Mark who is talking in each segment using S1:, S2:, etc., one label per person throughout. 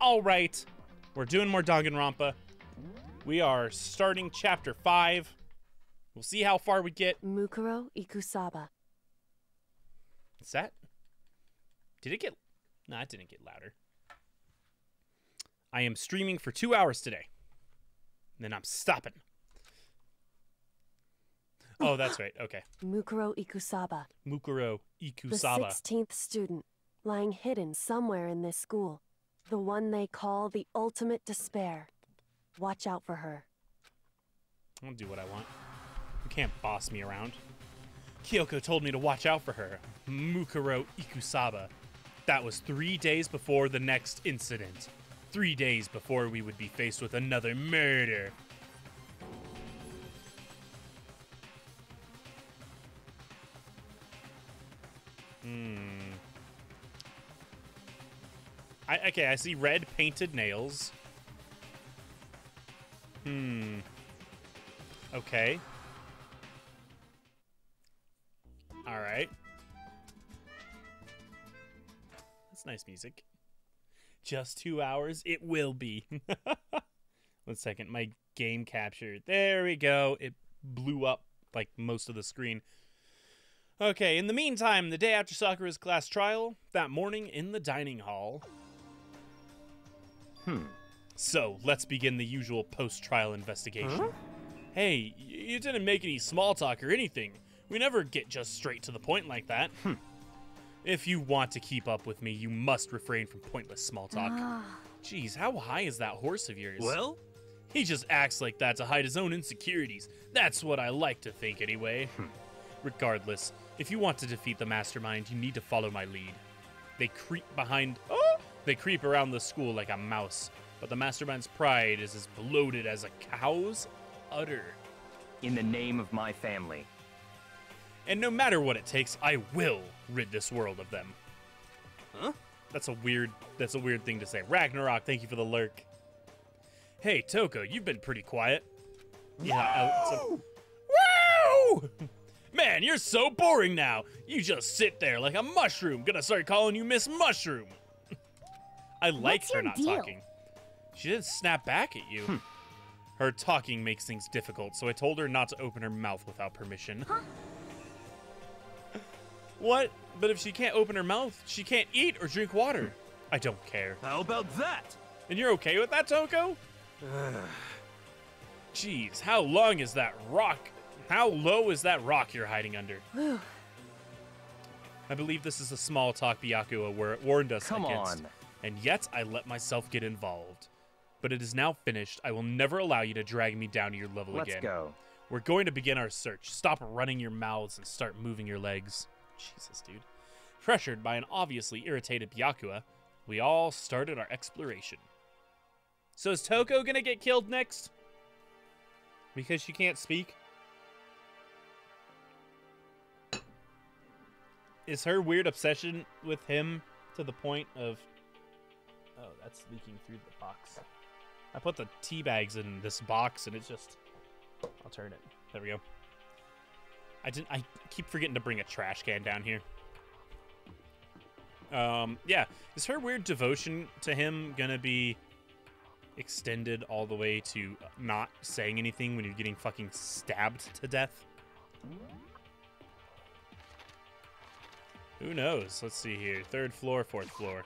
S1: All right, we're doing more Danganronpa. We are starting chapter five. We'll see how far we get.
S2: Mukuro Ikusaba.
S1: Is that? Did it get? No, it didn't get louder. I am streaming for two hours today. Then I'm stopping. Oh, that's right. Okay.
S2: Mukuro Ikusaba.
S1: Mukuro
S2: The
S1: Ikusaba.
S2: 16th student, lying hidden somewhere in this school. The one they call the ultimate despair. Watch out for her.
S1: I'll do what I want. You can't boss me around. Kyoko told me to watch out for her. Mukuro Ikusaba. That was three days before the next incident. Three days before we would be faced with another murder. I, okay, I see red painted nails. Hmm. Okay. All right. That's nice music. Just two hours? It will be. One second. My game capture. There we go. It blew up like most of the screen. Okay, in the meantime, the day after Sakura's class trial, that morning in the dining hall.
S3: Hmm.
S1: So, let's begin the usual post trial investigation. Hey, you didn't make any small talk or anything. We never get just straight to the point like that. Hmm. If you want to keep up with me, you must refrain from pointless small talk. Ah. Jeez, how high is that horse of yours?
S3: Well,
S1: He just acts like that to hide his own insecurities. That's what I like to think, anyway. Hmm. Regardless, if you want to defeat the mastermind, you need to follow my lead. They creep behind. Oh! They creep around the school like a mouse, but the mastermind's pride is as bloated as a cow's udder.
S3: in the name of my family.
S1: And no matter what it takes, I will rid this world of them.
S3: Huh?
S1: That's a weird. That's a weird thing to say. Ragnarok, thank you for the lurk. Hey, Toko, you've been pretty quiet. Yeah. uh, so- Woo! Man, you're so boring now. You just sit there like a mushroom. Gonna start calling you Miss Mushroom. I like
S4: What's
S1: her not
S4: deal?
S1: talking. She didn't snap back at you. Hmm. Her talking makes things difficult, so I told her not to open her mouth without permission. What? But if she can't open her mouth, she can't eat or drink water. Hmm. I don't care.
S3: How about that?
S1: And you're okay with that, Toko? Jeez, how long is that rock? How low is that rock you're hiding under?
S2: Whew.
S1: I believe this is a small talk Byakuya war- warned us
S3: Come
S1: against.
S3: on.
S1: And yet I let myself get involved. But it is now finished. I will never allow you to drag me down to your level
S3: Let's
S1: again.
S3: go.
S1: We're going to begin our search. Stop running your mouths and start moving your legs. Jesus, dude. Pressured by an obviously irritated Byakuya, we all started our exploration. So is Toko gonna get killed next? Because she can't speak? Is her weird obsession with him to the point of. Oh, that's leaking through the box. I put the tea bags in this box and it's just. I'll turn it. There we go. I didn't. I keep forgetting to bring a trash can down here. Um, yeah. Is her weird devotion to him gonna be extended all the way to not saying anything when you're getting fucking stabbed to death? Who knows? Let's see here. Third floor, fourth floor.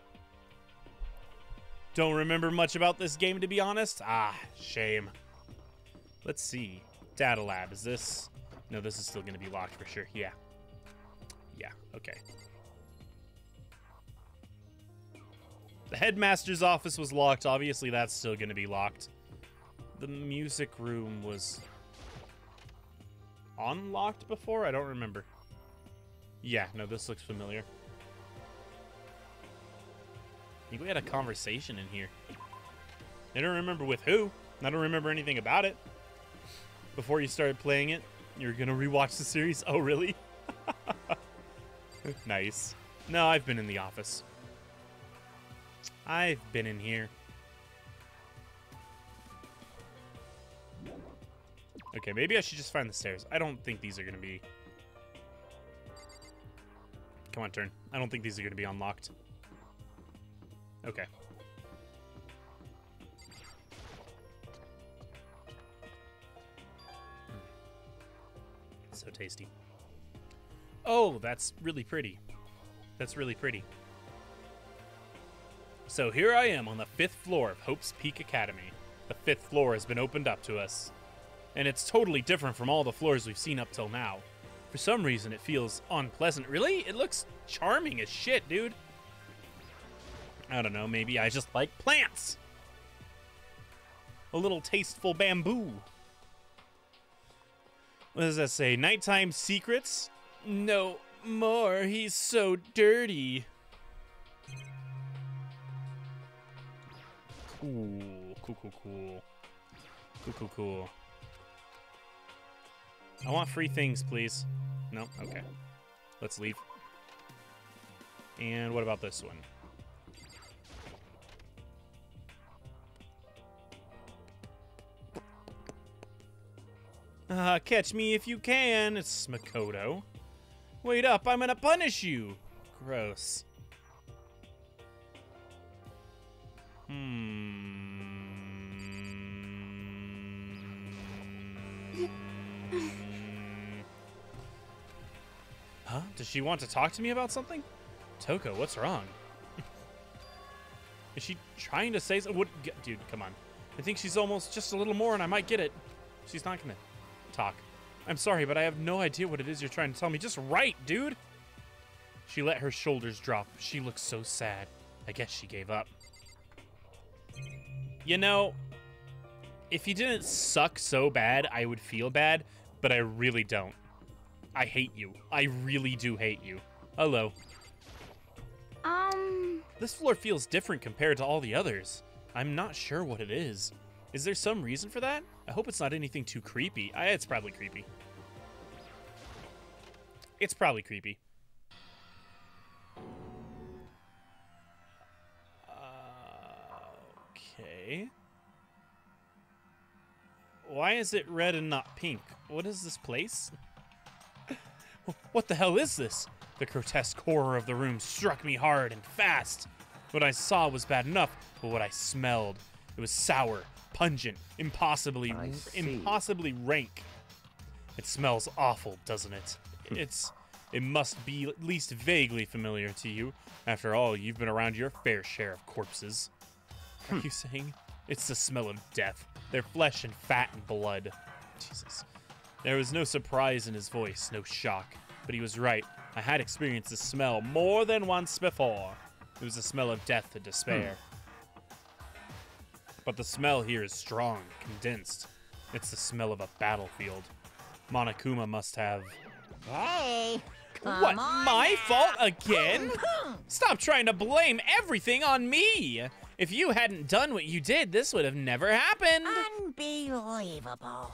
S1: Don't remember much about this game, to be honest. Ah, shame. Let's see. Data lab. Is this? No, this is still going to be locked for sure. Yeah. Yeah. Okay. The headmaster's office was locked. Obviously, that's still going to be locked. The music room was unlocked before. I don't remember. Yeah. No, this looks familiar. Think we had a conversation in here. I don't remember with who. I don't remember anything about it. Before you started playing it, you're gonna rewatch the series. Oh, really? nice. No, I've been in the office. I've been in here. Okay, maybe I should just find the stairs. I don't think these are gonna be. Come on, turn. I don't think these are gonna be unlocked. Okay. Hmm. So tasty. Oh, that's really pretty. That's really pretty. So here I am on the fifth floor of Hope's Peak Academy. The fifth floor has been opened up to us. And it's totally different from all the floors we've seen up till now. For some reason, it feels unpleasant. Really? It looks charming as shit, dude. I don't know, maybe I just like plants. A little tasteful bamboo. What does that say? Nighttime secrets? No more. He's so dirty. Cool. Cool, cool, cool. Cool, cool, cool. I want free things, please. No? Okay. Let's leave. And what about this one? Uh, catch me if you can. It's Makoto. Wait up, I'm gonna punish you. Gross. Hmm. Huh? Does she want to talk to me about something? Toko, what's wrong? Is she trying to say something? Dude, come on. I think she's almost just a little more and I might get it. She's not gonna talk. I'm sorry, but I have no idea what it is you're trying to tell me. Just write, dude. She let her shoulders drop. She looked so sad. I guess she gave up. You know, if you didn't suck so bad, I would feel bad, but I really don't. I hate you. I really do hate you. Hello.
S4: Um,
S1: This floor feels different compared to all the others. I'm not sure what it is. Is there some reason for that? I hope it's not anything too creepy. I, it's probably creepy. It's probably creepy. Uh, okay. Why is it red and not pink? What is this place? What the hell is this? The grotesque horror of the room struck me hard and fast. What I saw was bad enough, but what I smelled, it was sour, pungent, impossibly impossibly rank. It smells awful, doesn't it? Hmm. It's it must be at least vaguely familiar to you. After all, you've been around your fair share of corpses. Are hmm. you saying it's the smell of death? Their flesh and fat and blood. Jesus. There was no surprise in his voice, no shock. But he was right. I had experienced the smell more than once before. It was the smell of death and despair. Hmm. But the smell here is strong, condensed. It's the smell of a battlefield. Monokuma must have.
S4: hey, come
S1: what? My
S4: now.
S1: fault again? Stop trying to blame everything on me! If you hadn't done what you did, this would have never happened.
S4: Unbelievable.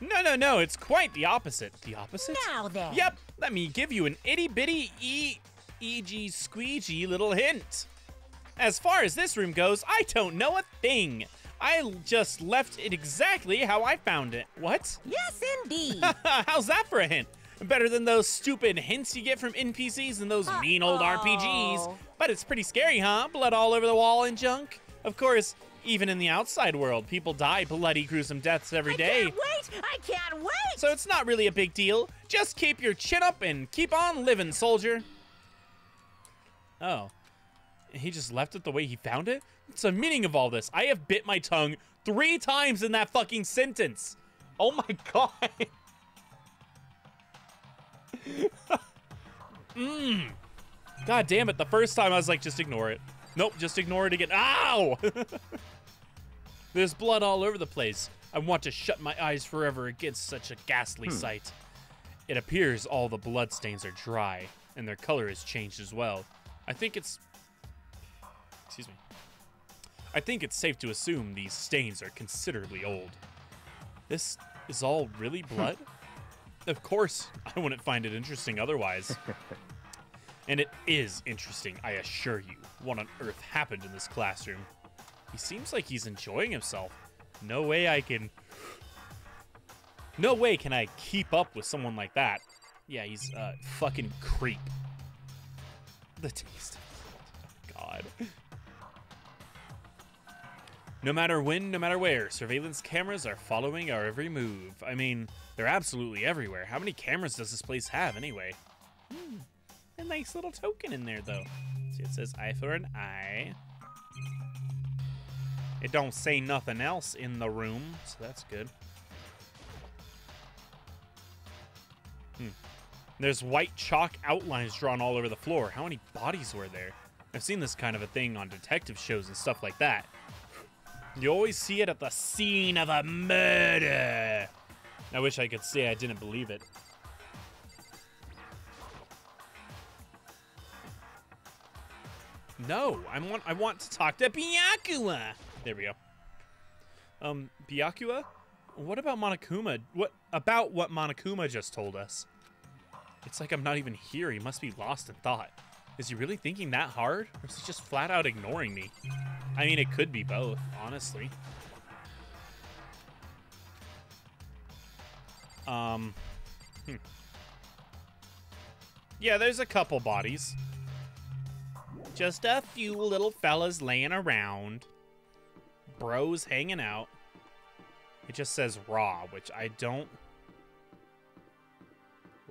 S1: No, no, no, it's quite the opposite. The opposite?
S4: Now then.
S1: Yep, let me give you an itty bitty e e.g. squeegee little hint. As far as this room goes, I don't know a thing. I just left it exactly how I found it. What?
S4: Yes, indeed.
S1: How's that for a hint? Better than those stupid hints you get from NPCs and those mean old RPGs. But it's pretty scary, huh? Blood all over the wall and junk. Of course, even in the outside world, people die bloody, gruesome deaths every
S4: I
S1: day.
S4: can't wait. I can't wait.
S1: So it's not really a big deal. Just keep your chin up and keep on living, soldier. Oh. He just left it the way he found it? What's the meaning of all this? I have bit my tongue three times in that fucking sentence. Oh my god. Mmm. God damn it. The first time I was like, just ignore it. Nope, just ignore it again. Ow! There's blood all over the place. I want to shut my eyes forever against such a ghastly hmm. sight. It appears all the bloodstains are dry, and their color has changed as well. I think it's. Excuse me. I think it's safe to assume these stains are considerably old. This is all really hmm. blood? of course, I wouldn't find it interesting otherwise. and it is interesting, I assure you. What on earth happened in this classroom? He seems like he's enjoying himself. No way I can. No way can I keep up with someone like that. Yeah, he's a fucking creep. The taste No matter when, no matter where, surveillance cameras are following our every move. I mean, they're absolutely everywhere. How many cameras does this place have anyway? Hmm, a nice little token in there though. See, it says eye for an eye. It don't say nothing else in the room, so that's good. Hmm. There's white chalk outlines drawn all over the floor. How many bodies were there? I've seen this kind of a thing on detective shows and stuff like that. You always see it at the scene of a murder. I wish I could say I didn't believe it. No, I want I want to talk to Byakuya. There we go. Um, Byakuya, what about Monokuma? What about what Monokuma just told us? It's like I'm not even here. He must be lost in thought. Is he really thinking that hard? Or is he just flat out ignoring me? I mean, it could be both, honestly. Um, hmm. Yeah, there's a couple bodies. Just a few little fellas laying around. Bros hanging out. It just says raw, which I don't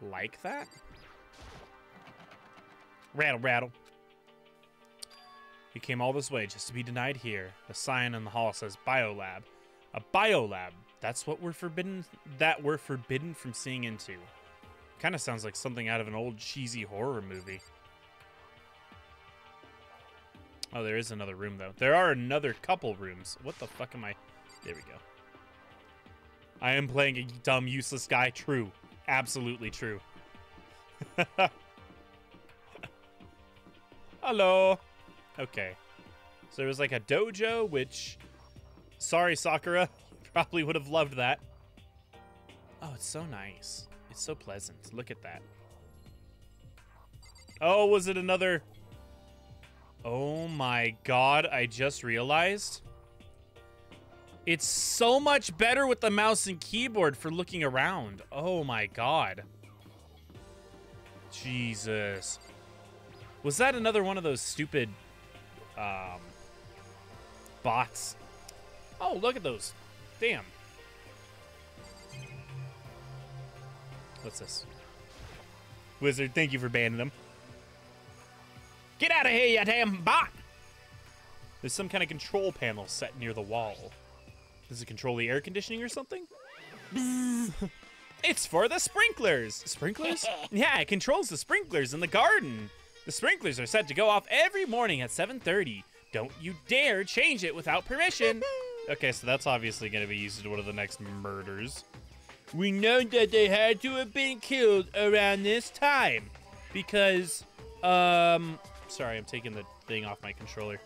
S1: like that. Rattle, rattle. He came all this way just to be denied here. The sign on the hall says biolab. A biolab. That's what we're forbidden that we're forbidden from seeing into. Kind of sounds like something out of an old cheesy horror movie. Oh, there is another room though. There are another couple rooms. What the fuck am I? There we go. I am playing a dumb, useless guy. True. Absolutely true. Hello. Okay. So there was like a dojo, which. Sorry, Sakura. Probably would have loved that. Oh, it's so nice. It's so pleasant. Look at that. Oh, was it another. Oh my god, I just realized. It's so much better with the mouse and keyboard for looking around. Oh my god. Jesus. Was that another one of those stupid um, bots? Oh, look at those. Damn. What's this? Wizard, thank you for banning them. Get out of here, you damn bot! There's some kind of control panel set near the wall. Does it control the air conditioning or something? it's for the sprinklers. Sprinklers? yeah, it controls the sprinklers in the garden. The sprinklers are set to go off every morning at 7:30. Don't you dare change it without permission. okay, so that's obviously going to be used in one of the next murders. We know that they had to have been killed around this time because um sorry, I'm taking the thing off my controller.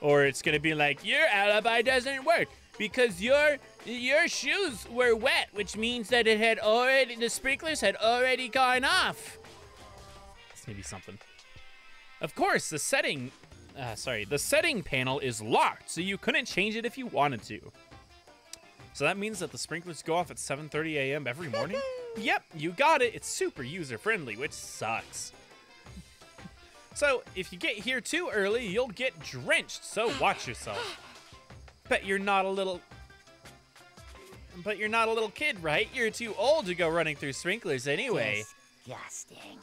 S1: Or it's gonna be like your alibi doesn't work because your your shoes were wet, which means that it had already the sprinklers had already gone off. It's maybe something. Of course, the setting, uh, sorry, the setting panel is locked, so you couldn't change it if you wanted to. So that means that the sprinklers go off at 7:30 a.m. every morning. yep, you got it. It's super user friendly, which sucks. So, if you get here too early, you'll get drenched, so watch yourself. Bet you're not a little... But you're not a little kid, right? You're too old to go running through sprinklers anyway.
S4: Disgusting.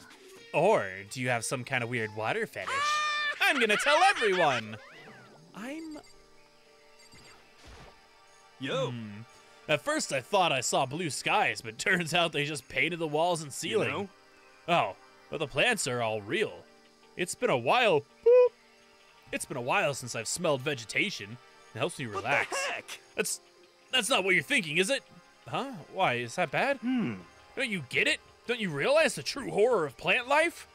S1: Or do you have some kind of weird water fetish? I'm gonna tell everyone! I'm...
S3: Yo.
S1: Hmm. At first I thought I saw blue skies, but turns out they just painted the walls and
S3: You
S1: ceiling.
S3: know?
S1: Oh, but the plants are all real. It's been a while. Boop. It's been a while since I've smelled vegetation. It helps me relax.
S3: What the heck?
S1: That's that's not what you're thinking, is it? Huh? Why? Is that bad?
S3: Hmm.
S1: Don't you get it? Don't you realize the true horror of plant life?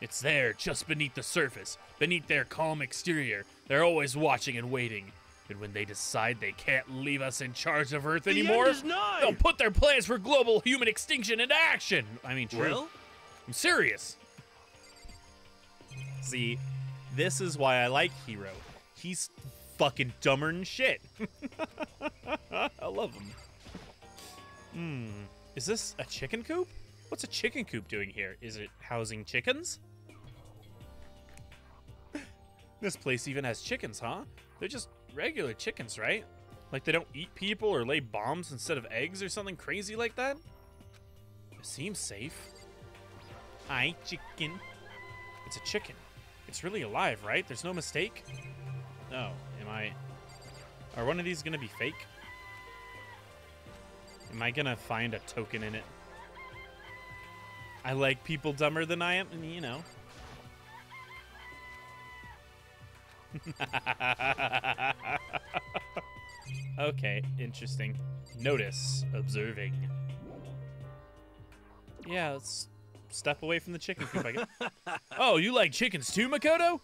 S1: It's there, just beneath the surface, beneath their calm exterior. They're always watching and waiting. And when they decide they can't leave us in charge of Earth
S3: The
S1: anymore, they'll put their plans for global human extinction into action. I mean, true.
S3: Well,
S1: I'm serious. See, this is why I like Hiro. He's fucking dumber than shit. I love him. Hmm. Is this a chicken coop? What's a chicken coop doing here? Is it housing chickens? This place even has chickens, huh? They're just regular chickens, right? Like they don't eat people or lay bombs instead of eggs or something crazy like that? It seems safe. Hi, chicken. It's a chicken. It's really alive, right? There's no mistake? Oh, am I... Are one of these gonna be fake? Am I gonna find a token in it? I like people dumber than I am, and you know. okay, interesting. Notice, observing. Yeah, let's step away from the chicken coop, I guess. oh, you like chickens too, Makoto?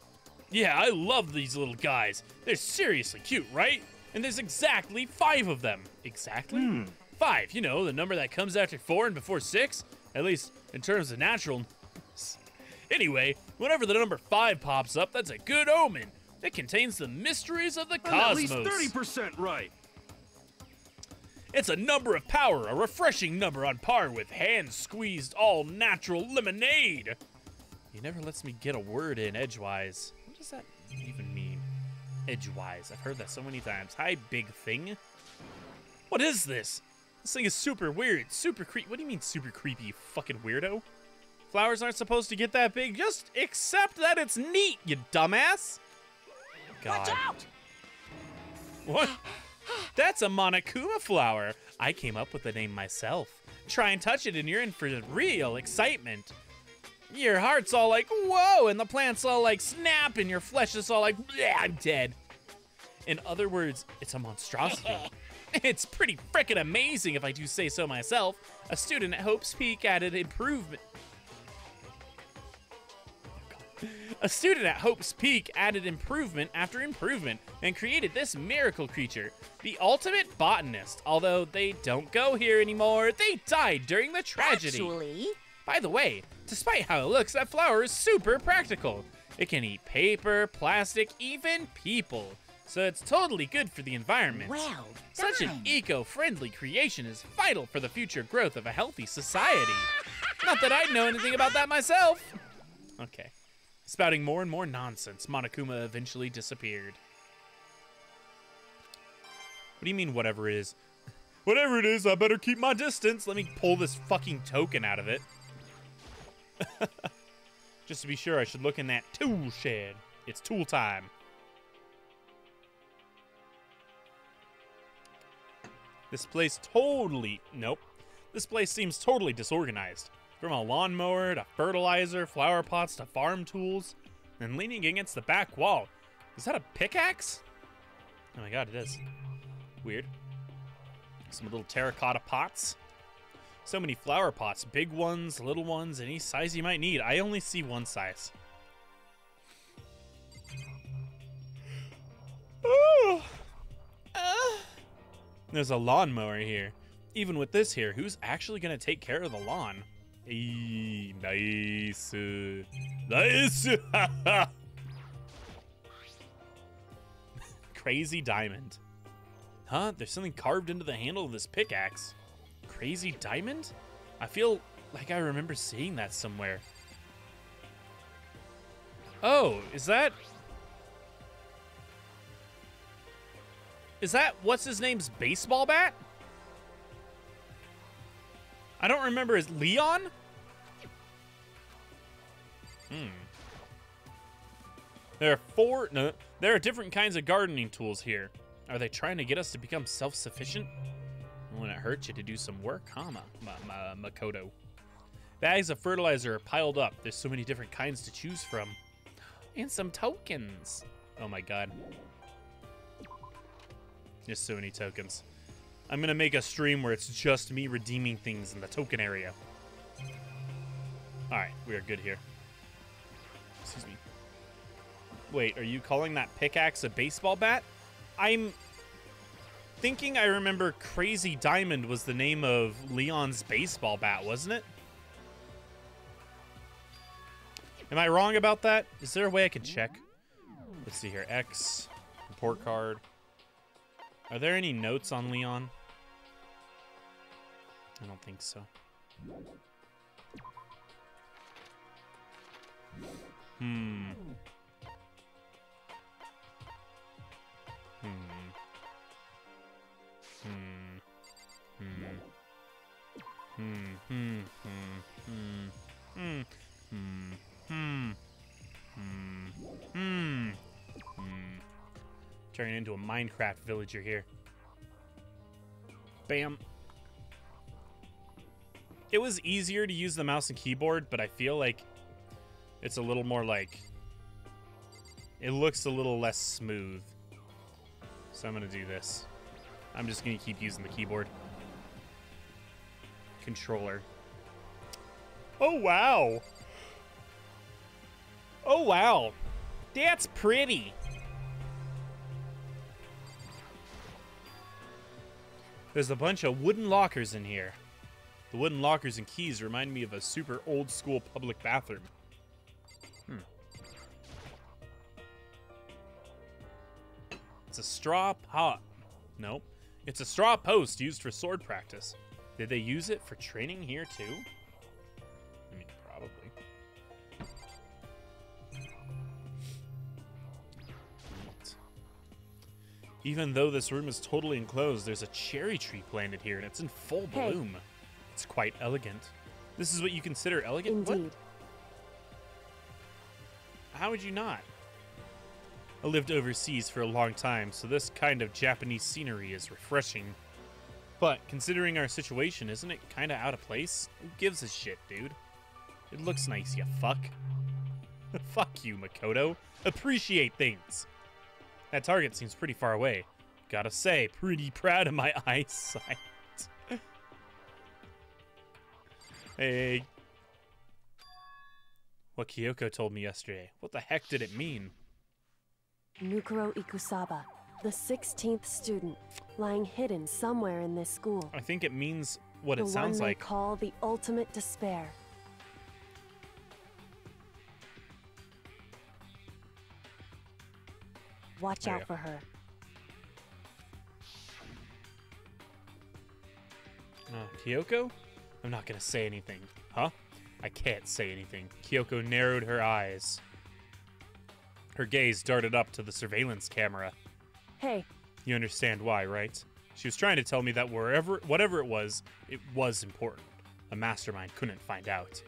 S1: Yeah, I love these little guys. They're seriously cute, right? And there's exactly five of them. Exactly? Hmm. Five, you know, the number that comes after four and before six, at least in terms of natural. Anyway, whenever the number five pops up, that's a good omen. It contains the mysteries of the
S3: I'm at least 30% right.
S1: It's a number of power, a refreshing number on par with hand squeezed all natural lemonade. He never lets me get a word in edgewise. What does that even mean? Edgewise. I've heard that so many times. Hi, big thing. What is this? This thing is super weird, super creepy. What do you mean super creepy, you fucking weirdo? Flowers aren't supposed to get that big. Just accept that it's neat, you dumbass. God.
S4: Watch out!
S1: What? That's a Monokuma flower. I came up with the name myself. Try and touch it and you're in for real excitement. Your heart's all like, whoa, and the plant's all like, snap, and your flesh is all like, yeah, I'm dead. In other words, it's a monstrosity. it's pretty frickin' amazing if I do say so myself. A student at Hope's Peak added improvement. A student at Hope's Peak added improvement after improvement and created this miracle creature, the ultimate botanist. Although they don't go here anymore, they died during the tragedy.
S4: Actually,
S1: By the way, despite how it looks, that flower is super practical. It can eat paper, plastic, even people. So it's totally good for the environment.
S4: well
S1: Such an eco-friendly creation is vital for the future growth of a healthy society. Not that I'd know anything about that myself. Okay. Spouting more and more nonsense, Monokuma eventually disappeared. What do you mean, whatever it is? Whatever it is, I better keep my distance. Let me pull this fucking token out of it. Just to be sure, I should look in that tool shed. It's tool time. This place totally. Nope. This place seems totally disorganized. From a lawnmower to fertilizer, flower pots to farm tools, and leaning against the back wall. Is that a pickaxe? Oh my god, it is. Weird. Some little terracotta pots. So many flower pots, big ones, little ones, any size you might need. I only see one size. Oh. Ah. There's a lawnmower here. Even with this here, who's actually gonna take care of the lawn? Eee, nice. Nice. Crazy diamond. Huh? There's something carved into the handle of this pickaxe. Crazy diamond? I feel like I remember seeing that somewhere. Oh, is that Is that what's his name's baseball bat? I don't remember. Is Leon? Hmm. There are four. No, there are different kinds of gardening tools here. Are they trying to get us to become self-sufficient? When it hurts you to do some work, huh, Ma- Ma- Ma- Makoto? Bags of fertilizer are piled up. There's so many different kinds to choose from. And some tokens. Oh my god. There's so many tokens. I'm gonna make a stream where it's just me redeeming things in the token area. Alright, we are good here. Excuse me. Wait, are you calling that pickaxe a baseball bat? I'm thinking I remember Crazy Diamond was the name of Leon's baseball bat, wasn't it? Am I wrong about that? Is there a way I can check? Let's see here. X, report card. Are there any notes on Leon? I don't think so. Hmm. Hmm. Hmm. Hmm. Hmm. Hmm. Hmm. Hmm. Hmm. Turning into a Minecraft villager here. Bam. It was easier to use the mouse and keyboard, but I feel like it's a little more like it looks a little less smooth. So I'm gonna do this. I'm just gonna keep using the keyboard. Controller. Oh wow. Oh wow. That's pretty. There's a bunch of wooden lockers in here. The wooden lockers and keys remind me of a super old school public bathroom. Hmm. It's a straw pot. Nope. It's a straw post used for sword practice. Did they use it for training here too? Even though this room is totally enclosed, there's a cherry tree planted here and it's in full
S2: Hey.
S1: bloom. It's quite elegant. This is what you consider elegant? What? How would you not? I lived overseas for a long time, so this kind of Japanese scenery is refreshing. But considering our situation, isn't it kind of out of place? Who gives a shit, dude? It looks nice, you fuck. fuck you, Makoto. Appreciate things. That target seems pretty far away. Gotta say, pretty proud of my eyesight. hey. What Kyoko told me yesterday. What the heck did it mean?
S2: Mukuro Ikusaba, the 16th student, lying hidden somewhere in this school.
S1: I think it means what
S2: the
S1: it sounds
S2: one they
S1: like.
S2: call the ultimate despair. Watch
S1: There
S2: out for her.
S1: Uh, Kyoko? I'm not gonna say anything. Huh? I can't say anything. Kyoko narrowed her eyes. Her gaze darted up to the surveillance camera.
S2: Hey,
S1: You understand why, right? She was trying to tell me that wherever, whatever it was, it was important. A mastermind couldn't find out.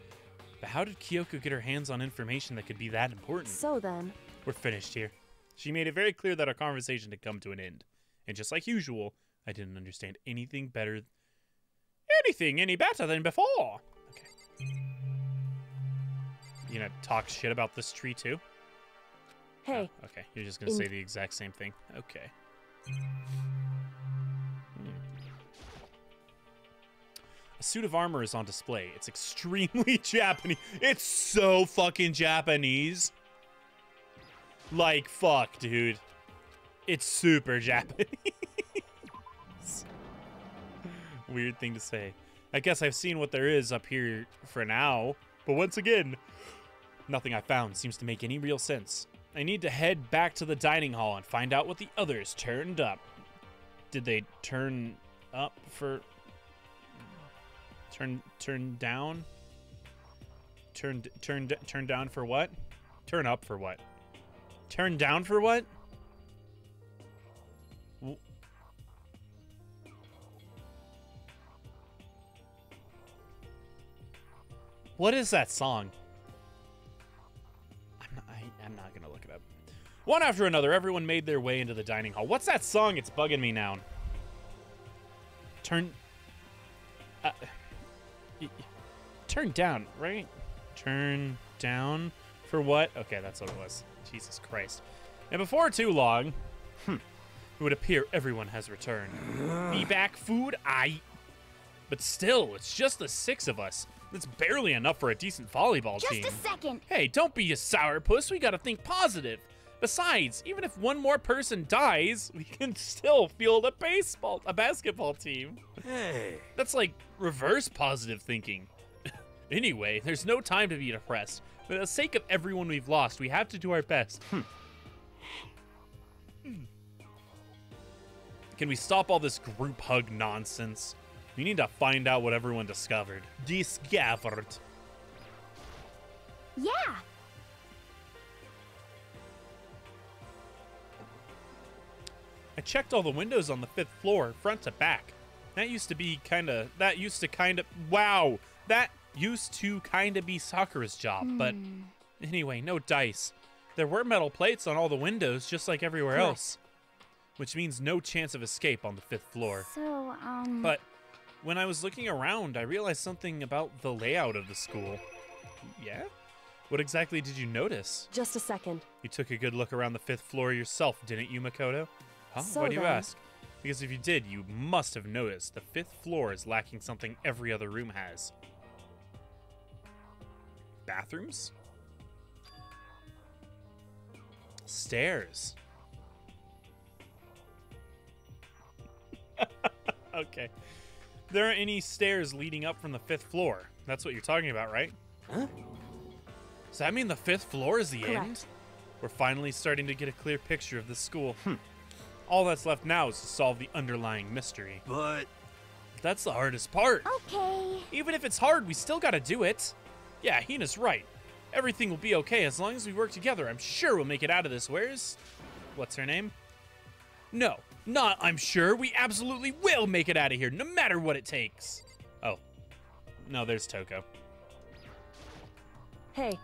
S1: But how did Kyoko get her hands on information that could be that important?
S2: so then,
S1: We're finished here. She made it very clear that our conversation had come to an end. And just like usual, I didn't understand anything better. Anything any better than before. Okay. You gonna talk shit about this tree too?
S2: hey,
S1: Oh, okay. You're just gonna say the exact same thing. Okay. Hmm. A suit of armor is on display. It's extremely Japanese. It's so fucking Japanese. Like fuck, dude. It's super Japanese. Weird thing to say. I guess I've seen what there is up here for now, but once again, nothing I found seems to make any real sense. I need to head back to the dining hall and find out what the others turned up. Did they turn up for turn turn down? Turn turn turn down for what? Turn up for what? Turn down for what? What is that song? I'm not, I, I'm not gonna look it up. One after another, everyone made their way into the dining hall. What's that song? It's bugging me now. Turn. Uh, turn down, right? Turn down for what? Okay, that's what it was. Jesus Christ. And before too long, hmm, it would appear everyone has returned. Be back food? I. But still, it's just the six of us. That's barely enough for a decent volleyball
S5: Just
S1: team.
S5: a second.
S1: Hey, don't be a sourpuss. We gotta think positive. Besides, even if one more person dies, we can still field a baseball, a basketball team.
S3: Hey.
S1: That's like reverse positive thinking. Anyway, there's no time to be depressed. For the sake of everyone we've lost, we have to do our best. Hmm. Can we stop all this group hug nonsense? We need to find out what everyone discovered. Discovered.
S5: Yeah.
S1: I checked all the windows on the fifth floor, front to back. That used to be kind of. That used to kind of. Wow! That used to kind of be Sakura's job, but anyway, no dice. There were metal plates on all the windows, just like everywhere
S2: Correct.
S1: else. which means no chance of escape on the fifth floor.
S5: So, um.
S1: But when I was looking around, I realized something about the layout of the school. Yeah? What exactly did you notice?
S2: Just a second.
S1: You took a good look around the fifth floor yourself, didn't you, Makoto? Huh?
S2: So
S1: Why do you
S2: then-
S1: ask? Because if you did, you must have noticed the fifth floor is lacking something every other room has. Bathrooms? Stairs. okay. There aren't any stairs leading up from the fifth floor. That's what you're talking about, right?
S3: Huh?
S1: Does that mean the fifth floor is the
S2: Correct.
S1: end? We're finally starting to get a clear picture of the school. Hmm. All that's left now is to solve the underlying mystery.
S3: But
S1: That's the hardest part.
S5: Okay.
S1: Even if it's hard, we still gotta do it. Yeah, Hina's right. Everything will be okay as long as we work together. I'm sure we'll make it out of this. Where's. What's her name? No, not I'm sure. We absolutely will make it out of here, no matter what it takes. Oh. No, there's Toko.
S2: Hey,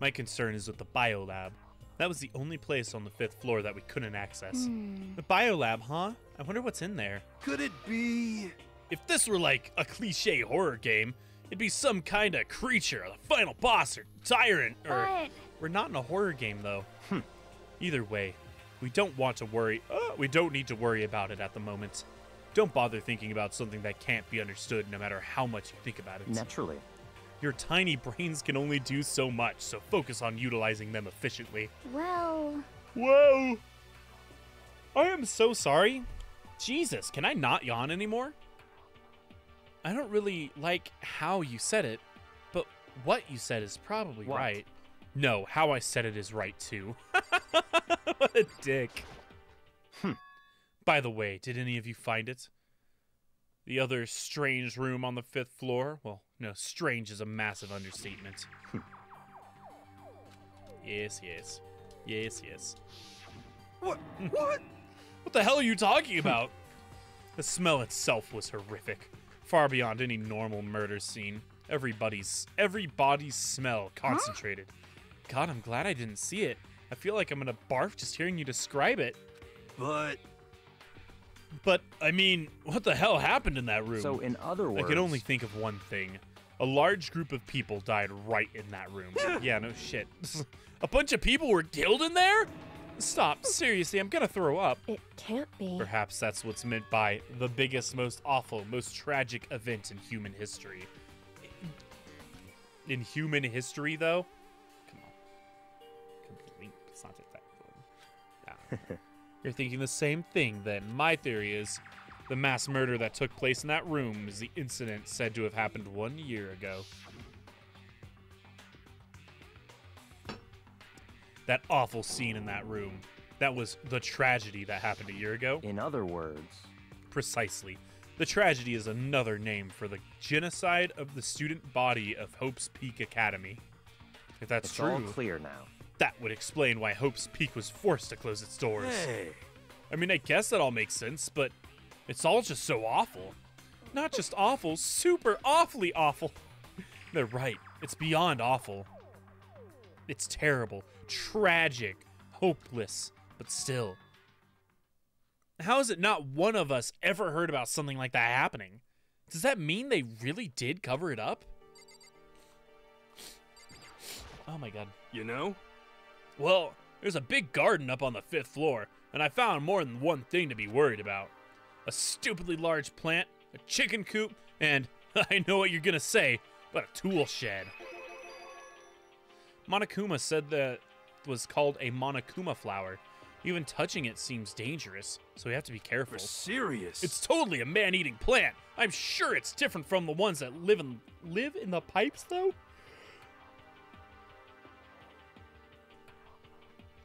S1: My concern is with the biolab. That was the only place on the fifth floor that we couldn't access. Hmm. The biolab, huh? I wonder what's in there.
S3: could it be?
S1: If this were like a cliche horror game, it'd be some kind of creature, the final boss, or tyrant, or.
S5: But.
S1: We're not in a horror game, though. Either way, we don't want to worry. Uh, we don't need to worry about it at the moment. Don't bother thinking about something that can't be understood, no matter how much you think about it.
S3: Naturally.
S1: Your tiny brains can only do so much, so focus on utilizing them efficiently.
S5: Well.
S1: Whoa! I am so sorry. Jesus, can I not yawn anymore? I don't really like how you said it, but what you said is probably
S3: What?
S1: right. No, how I said it is right too. what a dick. Hmm. By the way, did any of you find it? The other strange room on the fifth floor? Well, no, strange is a massive understatement. Hmm. yes, yes. Yes, yes.
S3: What? What?
S1: What the hell are you talking about? the smell itself was horrific, far beyond any normal murder scene. Everybody's everybody's smell concentrated. God, I'm glad I didn't see it. I feel like I'm gonna barf just hearing you describe it.
S3: But
S1: But I mean, what the hell happened in that room?
S3: so in other words
S1: I
S3: words,
S1: could only think of one thing. A large group of people died right in that room. yeah, no shit. A bunch of people were killed in there? Stop. Seriously, I'm gonna throw up.
S2: it can't be.
S1: Perhaps that's what's meant by the biggest, most awful, most tragic event in human history. In human history, though? Come on. Come on, It's not that good. Yeah. You're thinking the same thing, then. My theory is the mass murder that took place in that room is the incident said to have happened one year ago. That awful scene in that room. That was the tragedy that happened a year ago.
S3: in other words,
S1: Precisely. The tragedy is another name for the genocide of the student body of Hope's Peak Academy. If that's
S3: it's all
S1: true,
S3: clear now.
S1: that would explain why Hope's Peak was forced to close its doors.
S3: Hey.
S1: I mean, I guess that all makes sense, but it's all just so awful. Not just awful, super awfully awful. They're right. It's beyond awful. It's terrible, tragic, hopeless, but still. How is it not one of us ever heard about something like that happening? Does that mean they really did cover it up? Oh my god.
S3: You know?
S1: Well, there's a big garden up on the fifth floor, and I found more than one thing to be worried about. A stupidly large plant, a chicken coop, and I know what you're gonna say, but a tool shed. Monokuma said that was called a Monokuma flower. Even touching it seems dangerous, so we have to be careful.
S3: serious.
S1: It's totally a man-eating plant. I'm sure it's different from the ones that live in live in the pipes, though.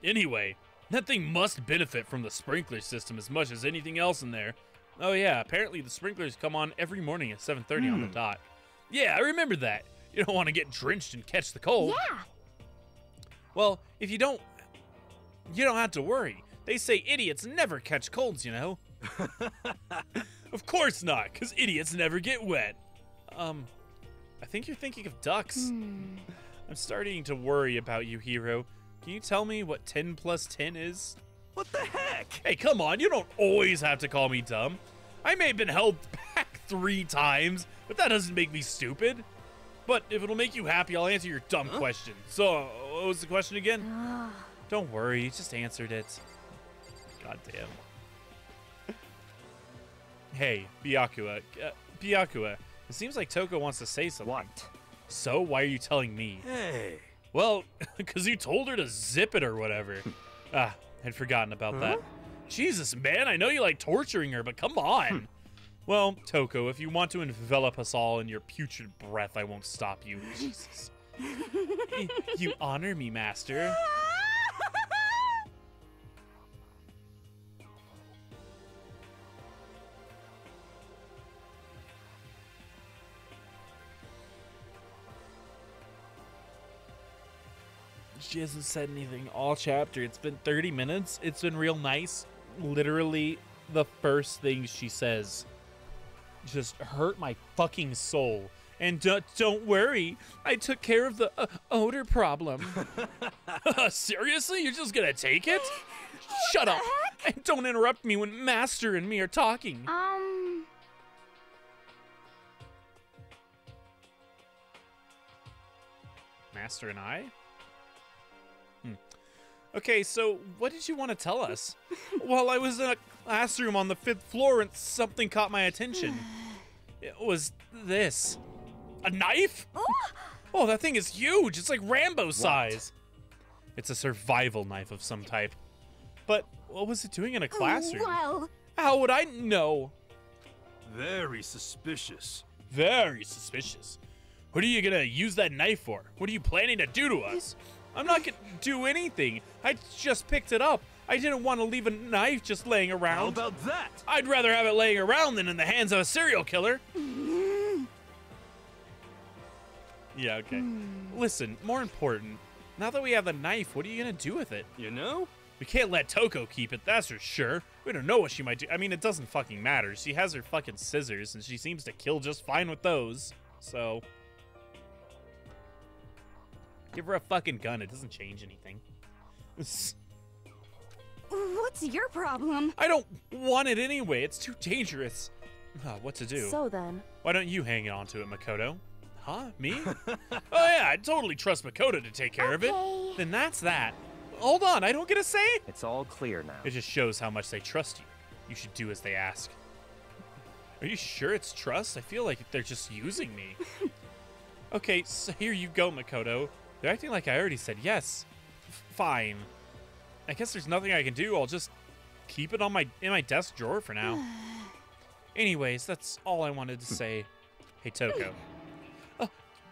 S1: Anyway, that thing must benefit from the sprinkler system as much as anything else in there. Oh yeah, apparently the sprinklers come on every morning at 7:30 on the hmm. dot. Yeah, I remember that. You don't want to get drenched and catch the cold.
S5: Yeah.
S1: Well, if you don't, you don't have to worry. They say idiots never catch colds, you know. of course not, because idiots never get wet. Um, I think you're thinking of ducks. I'm starting to worry about you, Hiro. Can you tell me what 10 plus 10 is?
S3: What the heck?
S1: Hey, come on, you don't always have to call me dumb. I may have been held back three times, but that doesn't make me stupid. But if it'll make you happy, I'll answer your dumb question. So, what was the question again? don't worry, you just answered it. God damn. Hey, Byakuya. Uh, Byakuya, it seems like Toko wants to say something.
S5: What?
S1: So, why are you telling me?
S3: Hey.
S1: Well, because you told her to zip it or whatever. ah, I had forgotten about that. Jesus, man, I know you like torturing her, but come on. well, Toko, if you want to envelop us all in your putrid breath, I won't stop you. Jesus. You honor me, master. She hasn't said anything all chapter. It's been 30 minutes. It's been real nice. Literally, the first thing she says just hurt my fucking soul. And don't worry, I took care of the uh, odor problem. Seriously? You're just gonna take it? Shut up. And don't interrupt me when Master and me are talking.
S6: Um,
S1: Master and I? Hmm. Okay, so what did you want to tell us? While I was in a classroom on the fifth floor and something caught my attention. It was this. A knife? Oh, that thing is huge. It's like Rambo size. It's a survival knife of some type. But what was it doing in a oh, classroom?
S6: well,
S1: How would I know?
S3: Very suspicious.
S1: Very suspicious. What are you gonna use that knife for? What are you planning to do to us? I'm not gonna do anything. I just picked it up. I didn't want to leave a knife just laying around.
S3: How about that?
S1: I'd rather have it laying around than in the hands of a serial killer. yeah, okay. Listen, more important, now that we have the knife, what are you gonna do with it?
S3: You know?
S1: We can't let Toko keep it, that's for sure. We don't know what she might do. I mean, it doesn't fucking matter. She has her fucking scissors, and she seems to kill just fine with those. So. Give her a fucking gun. It doesn't change anything.
S6: what's your problem?
S1: I don't want it anyway. It's too dangerous. Ah, what to do?
S2: So then,
S1: Why don't you hang on to it, Makoto? Huh? Me? oh yeah, I totally trust Makoto to take care of it. Then that's that. Hold on, I don't get a say?
S5: It's all clear now.
S1: It just shows how much they trust you. You should do as they ask. Are you sure it's trust? I feel like they're just using me. okay, so here you go, Makoto. They're acting like I already said yes. F- fine. I guess there's nothing I can do. I'll just keep it on my in my desk drawer for now. Anyways, that's all I wanted to say. Hey, Toko.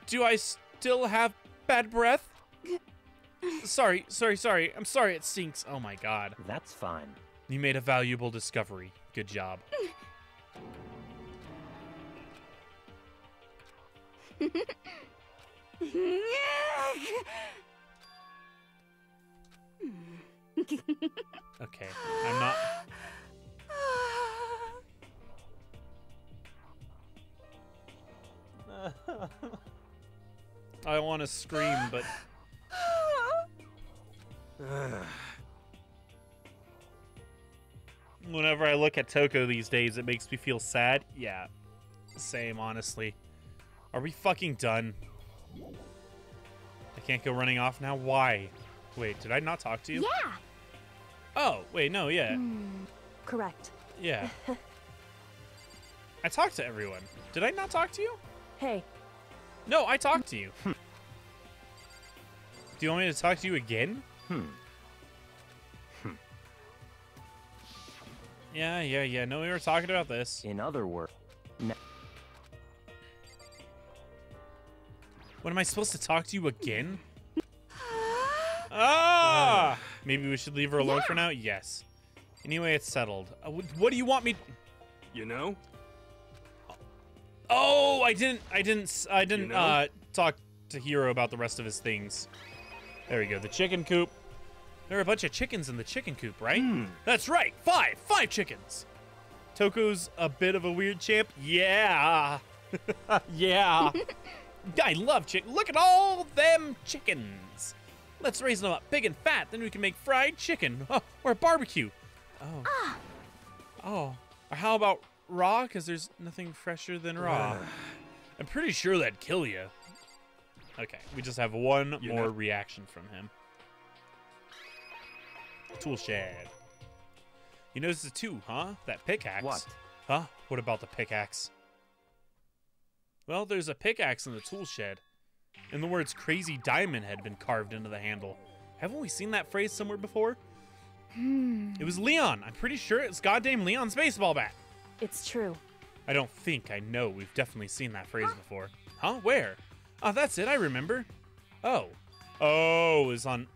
S1: Do I still have bad breath? Sorry, sorry, sorry. I'm sorry it stinks. Oh my god.
S5: That's fine.
S1: You made a valuable discovery. Good job. Okay, I'm not. I want to scream, but whenever I look at Toko these days, it makes me feel sad. Yeah, same, honestly. Are we fucking done? I can't go running off now? Why? Wait, did I not talk to you?
S6: Yeah.
S1: Oh, wait, no, yeah.
S2: Hmm, correct.
S1: Yeah. I talked to everyone. Did I not talk to you?
S2: Hey,
S1: No, I talked to you. Do you want me to talk to you again?
S5: Hmm. hmm.
S1: Yeah, yeah, yeah. No, we were talking about this.
S5: In other words, no.
S1: What am I supposed to talk to you again? ah! Maybe we should leave her alone for now? Yes. Anyway, it's settled. Uh, what do you want me?
S3: You know?
S1: Oh, I didn't. I didn't. I didn't
S3: know?
S1: uh, talk to Hiro about the rest of his things. There we go. The chicken coop. There are a bunch of chickens in the chicken coop, right? That's right. Five. Five chickens. Toko's a bit of a weird champ. Yeah. yeah. I love chicken. Look at all them chickens. Let's raise them up big and fat, then we can make fried chicken oh, or barbecue. Oh. Ah. Oh. Or how about raw? Because there's nothing fresher than raw. I'm pretty sure that'd kill you. Okay, we just have one
S3: You
S1: more
S3: know-
S1: reaction from him. Tool shed. You noticed it too, huh? That pickaxe.
S5: What?
S1: Huh? What about the pickaxe? Well, there's a pickaxe in the tool shed, and the words crazy diamond had been carved into the handle. Haven't we seen that phrase somewhere before? Hmm. It was Leon. I'm pretty sure it's goddamn Leon's baseball bat.
S2: It's true.
S1: I don't think I know. We've definitely seen that phrase before. Huh? Where? Oh, that's it. I remember. Oh. Oh, it was on.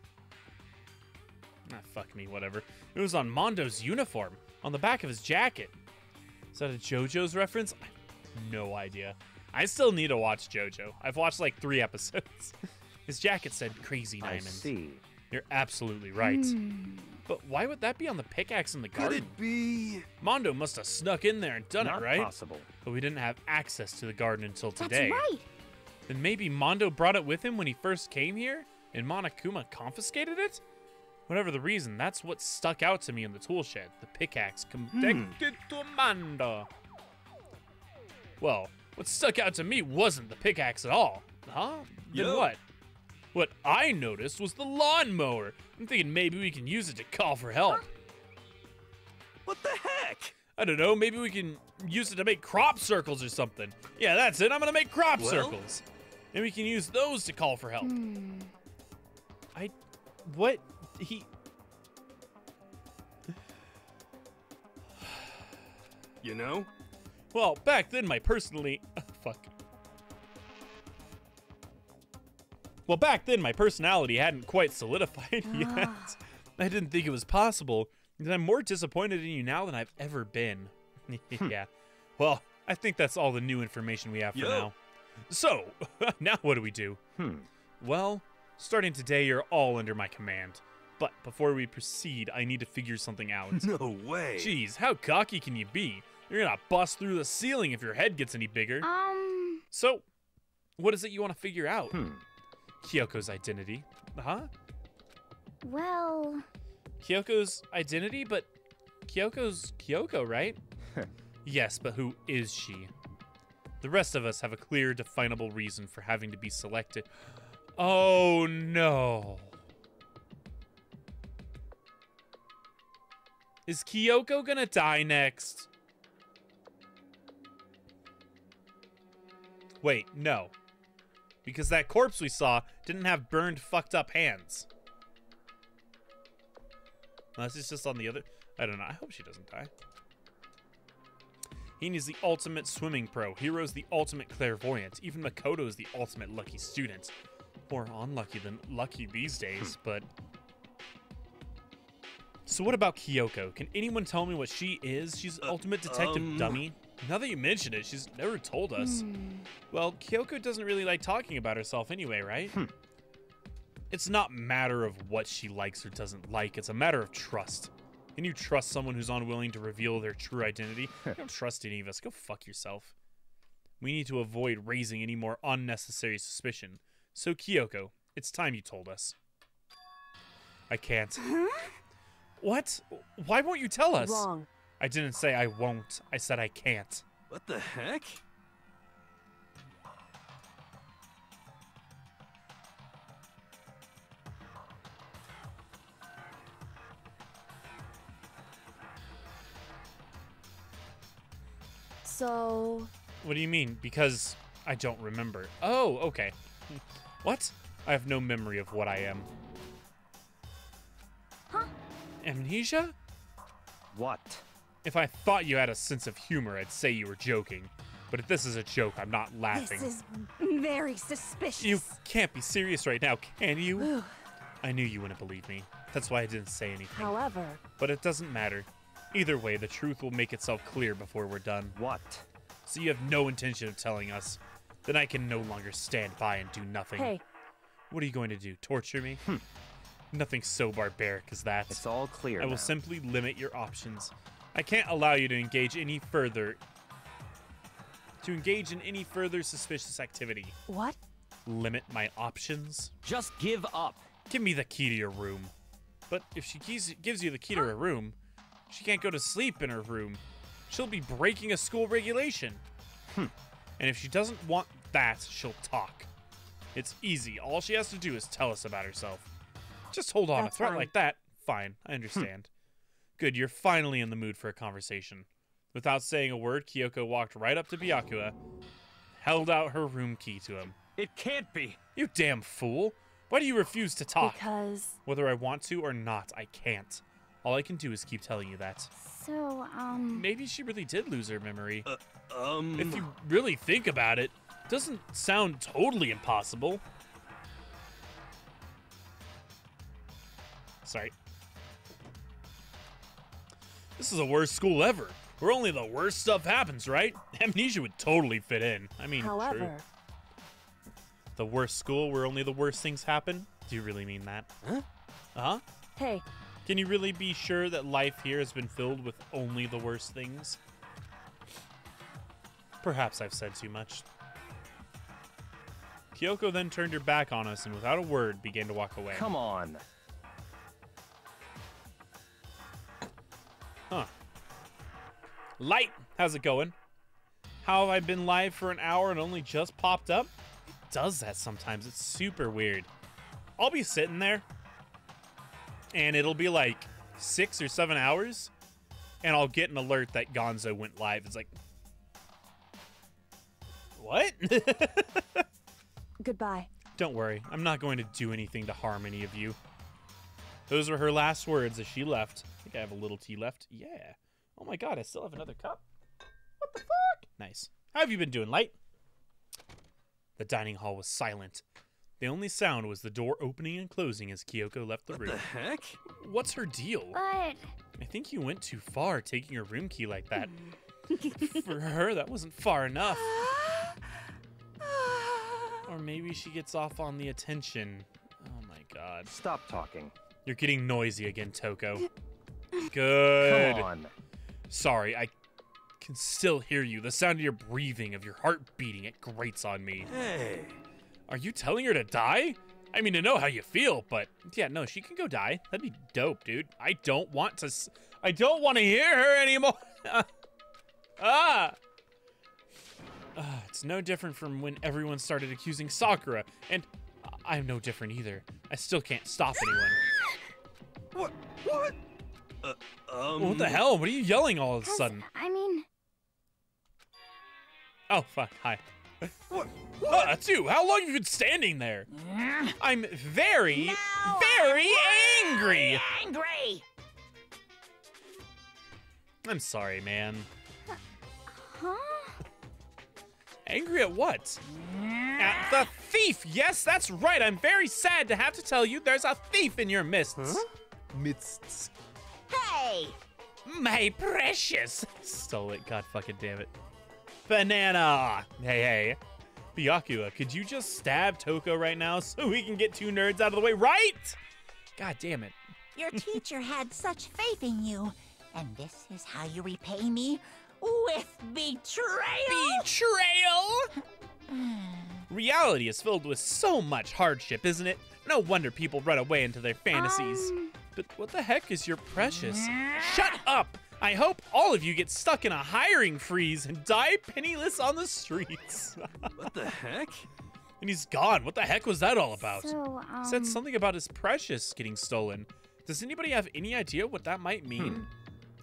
S1: Ah, fuck me, whatever. It was on Mondo's uniform, on the back of his jacket. Is that a JoJo's reference? I have no idea. I still need to watch JoJo. I've watched like three episodes. his jacket said crazy diamonds.
S5: I
S1: diamonds.
S5: see.
S1: You're absolutely right. But why would that be on the pickaxe in the garden?
S3: Could
S1: garden?
S3: it be?
S1: Mondo must have snuck in there and done
S5: Not
S1: it, right?
S5: possible.
S1: But we didn't have access to the garden until today.
S6: That's
S1: today.
S6: right.
S1: Then maybe Mondo brought it with him when he first came here, and Monokuma confiscated it? Whatever the reason, that's what stuck out to me in the tool shed. The pickaxe connected to Mondo. Well, what stuck out to me wasn't the pickaxe at all. Huh? Then
S3: Yo.
S1: what? What I noticed was the lawnmower. I'm thinking maybe we can use it to call for help.
S3: What the heck?
S1: I don't know, maybe we can use it to make crop circles or something. Yeah, that's it. I'm gonna make crop
S3: Well?
S1: circles. And we can use those to call for help. Hmm. I what he
S3: You know?
S1: well, back then my personally fuck. Well, back then my personality hadn't quite solidified yet. I didn't think it was possible, and I'm more disappointed in you now than I've ever been. yeah. Well, I think that's all the new information we have for
S3: Yo.
S1: now. So, now what do we do?
S5: Hmm.
S1: Well, starting today, you're all under my command. But before we proceed, I need to figure something out.
S3: No way.
S1: Jeez, how cocky can you be? You're gonna bust through the ceiling if your head gets any bigger.
S6: Um,
S1: So, what is it you want to figure out?
S5: Hmm.
S1: Kyoko's identity. Huh?
S6: well,
S1: Kyoko's identity, but Kyoko's Kyoko, right? yes, but who is she? The rest of us have a clear, definable reason for having to be selected. Oh no. Is Kyoko gonna die next? Wait, no. Because that corpse we saw didn't have burned, fucked up hands. Unless it's just on the other. I don't know. I hope she doesn't die. Hina's the ultimate swimming pro. Hiro's the ultimate clairvoyant. Even Makoto's the ultimate lucky student. More unlucky than lucky these days, but. So, what about Kyoko? Can anyone tell me what she is? She's ultimate detective
S3: um.
S1: dummy. Now that you mention it, she's never told us. Hmm. Well, Kyoko doesn't really like talking about herself anyway, right? Hmm. It's not matter of what she likes or doesn't like. It's a matter of trust. Can you trust someone who's unwilling to reveal their true identity? I don't trust any of us. Go fuck yourself. We need to avoid raising any more unnecessary suspicion. So, Kyoko, it's time you told us. I can't. What? Why won't you tell us?
S2: Wrong.
S1: I didn't say I won't. I said I can't.
S3: What the heck?
S2: So,
S1: What do you mean? Because I don't remember. Oh, okay. What? I have no memory of what I am.
S6: Huh?
S1: Amnesia?
S5: What?
S1: If I thought you had a sense of humor, I'd say you were joking. But if this is a joke, I'm not laughing.
S6: this is very suspicious.
S1: You can't be serious right now, can you? I knew you wouldn't believe me. That's why I didn't say anything.
S2: however,
S1: But it doesn't matter. Either way, the truth will make itself clear before we're done.
S5: What?
S1: So you have no intention of telling us. Then I can no longer stand by and do nothing.
S2: hey,
S1: What are you going to do? Torture me? Hmm. Nothing so barbaric as that.
S5: It's all clear
S1: I will
S5: now.
S1: simply limit your options. I can't allow you to engage any further to engage in any further suspicious activity.
S2: what?
S1: Limit my options?
S5: Just give up.
S1: Give me the key to your room. But if she keys, gives you the key to her room, she can't go to sleep in her room. She'll be breaking a school regulation. Hmm. And if she doesn't want that, she'll talk. It's easy. All she has to do is tell us about herself. Just hold on.
S2: That's
S1: a threat
S2: fine.
S1: like that, fine. I understand. Good, you're finally in the mood for a conversation. Without saying a word, Kyoko walked right up to Byakuya, held out her room key to him.
S3: It can't be.
S1: You damn fool! Why do you refuse to talk?
S2: Because
S1: Whether I want to or not, I can't. All I can do is keep telling you that.
S6: So, um.
S1: Maybe she really did lose her memory.
S3: Um.
S1: If you really think about it, doesn't sound totally impossible. Sorry. This is the worst school ever. Where only the worst stuff happens, right? Amnesia would totally fit in. I mean, true.
S2: however,
S1: The worst school where only the worst things happen? Do you really mean that?
S3: Huh?
S1: Uh-huh.
S2: hey,
S1: Can you really be sure that life here has been filled with only the worst things? Perhaps I've said too much. Kyoko then turned her back on us and without a word began to walk away.
S5: Come on.
S1: Light, how's it going? How have I been live for an hour and only just popped up? It does that sometimes. It's super weird. I'll be sitting there and it'll be like six or seven hours and I'll get an alert that Gonzo went live. It's like, what?
S2: goodbye.
S1: Don't worry, I'm not going to do anything to harm any of you. Those were her last words as she left. I think I have a little tea left. Yeah. Oh my god, I still have another cup. What the fuck? Nice. How have you been doing, Light? The dining hall was silent. The only sound was the door opening and closing as Kyoko left the
S3: What
S1: room.
S3: the heck?
S1: What's her deal?
S6: But.
S1: I think you went too far taking her room key like that. For her, that wasn't far enough. Or maybe she gets off on the attention. Oh my god.
S5: Stop talking.
S1: You're getting noisy again, Toko. Good.
S5: Come on.
S1: Sorry, I can still hear you. The sound of your breathing, of your heart beating, it grates on me.
S3: Hey.
S1: Are you telling her to die? I mean, to know how you feel, but yeah, no, she can go die. That'd be dope, dude. I don't want to. S- I don't want to hear her anymore. ah. Ah, it's no different from when everyone started accusing Sakura, and I'm no different either. I still can't stop anyone.
S3: What? What? Uh, um.
S1: what the hell? What are you yelling all of a sudden?
S6: I mean.
S1: Oh, fuck. Hi.
S3: What?
S1: Uh, that's you. How long have you been standing there? I'm very,
S4: Now
S1: very
S4: I'm
S1: angry.
S4: Angry!
S1: I'm sorry, man.
S6: Huh?
S1: Angry at what? At the thief! Yes, that's right. I'm very sad to have to tell you there's a thief in your midst.
S3: Midst.
S4: Hey!
S1: My precious! Stole it. God fucking damn it. Banana! Hey, hey. Byakuya, could you just stab Toko right now so we can get two nerds out of the way, right? God damn it.
S4: Your teacher had such faith in you, and this is how you repay me? With betrayal?
S1: Betrayal! Reality is filled with so much hardship, isn't it? No wonder people run away into their fantasies.
S6: Um,
S1: But what the heck is your precious? Shut up! I hope all of you get stuck in a hiring freeze and die penniless on the streets.
S3: What the heck?
S1: and he's gone. What the heck was that all about?
S6: So, um.
S1: Said something about his precious getting stolen. Does anybody have any idea what that might mean?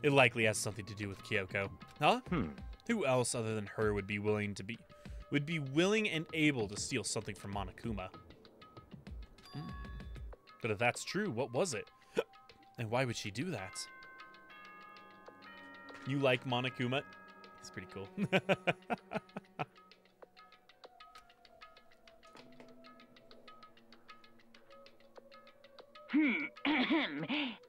S1: It likely has something to do with Kyoko. Huh?
S5: Hmm.
S1: Who else other than her would be willing to be would be willing and able to steal something from Monokuma? Hmm. But if that's true, what was it? And why would she do that? You like Monokuma? It's pretty cool. hmm.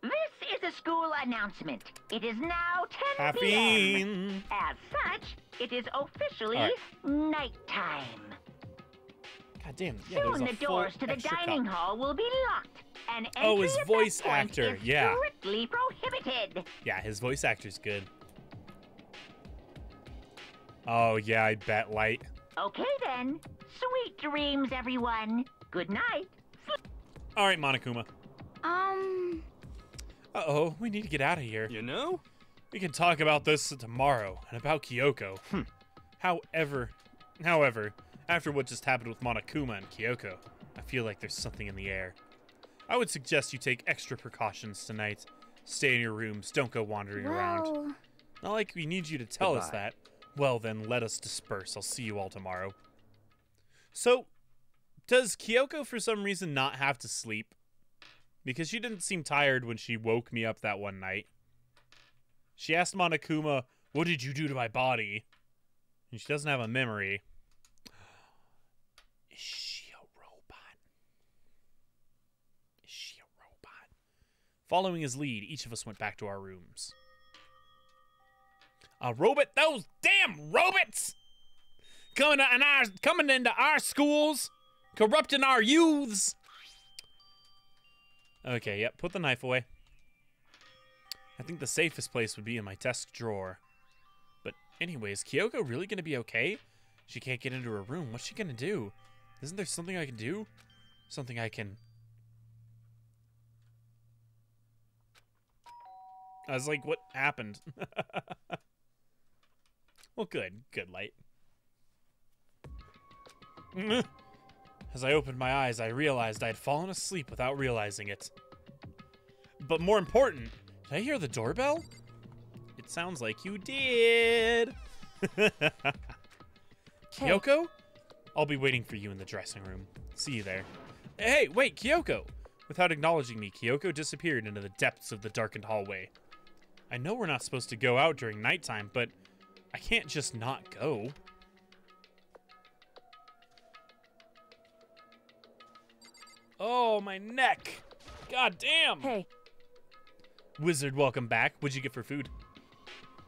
S7: this is a school announcement. It is now 10 p.m. As such, it is officially
S1: All
S7: nighttime.
S1: God damn. Yeah,
S7: Soon the doors to the dining
S1: cup.
S7: hall will be locked. And
S1: Oh,
S7: entry
S1: his voice actor,
S7: is
S1: yeah.
S7: strictly prohibited.
S1: Yeah, his voice actor's good. Oh yeah, I bet light.
S7: Okay then. Sweet dreams, everyone. Good night.
S1: All right, Monokuma.
S6: Um.
S1: Uh oh, we need to get out of here.
S3: You know?
S1: We can talk about this tomorrow and about Kyoko. However, however, after what just happened with Monokuma and Kyoko, I feel like there's something in the air. I would suggest you take extra precautions tonight. Stay in your rooms. Don't go wandering around. Not like we need you to tell us that. Well, then let us disperse. I'll see you all tomorrow. So, does Kyoko for some reason not have to sleep? Because she didn't seem tired when she woke me up that one night. She asked Monokuma, What did you do to my body? And she doesn't have a memory. Is she a robot? Is she a robot? Following his lead, each of us went back to our rooms. A robot? Those damn robots! Coming, in our, coming into our schools, corrupting our youths. Okay, yep, put the knife away. I think the safest place would be in my desk drawer. But anyways, Kyoko really gonna be okay? She can't get into her room. What's she gonna do? Isn't there something I can do? Something I can... I was like, what happened? well, good. Good light. As I opened my eyes, I realized I had fallen asleep without realizing it. But more important, did I hear the doorbell? It sounds like you did. Kyoko? I'll be waiting for you in the dressing room. See you there. Hey, wait, Kyoko! Without acknowledging me, Kyoko disappeared into the depths of the darkened hallway. I know we're not supposed to go out during nighttime, but I can't just not go. Oh, my neck! God damn!
S2: Hey,
S1: Wizard, welcome back. What'd you get for food?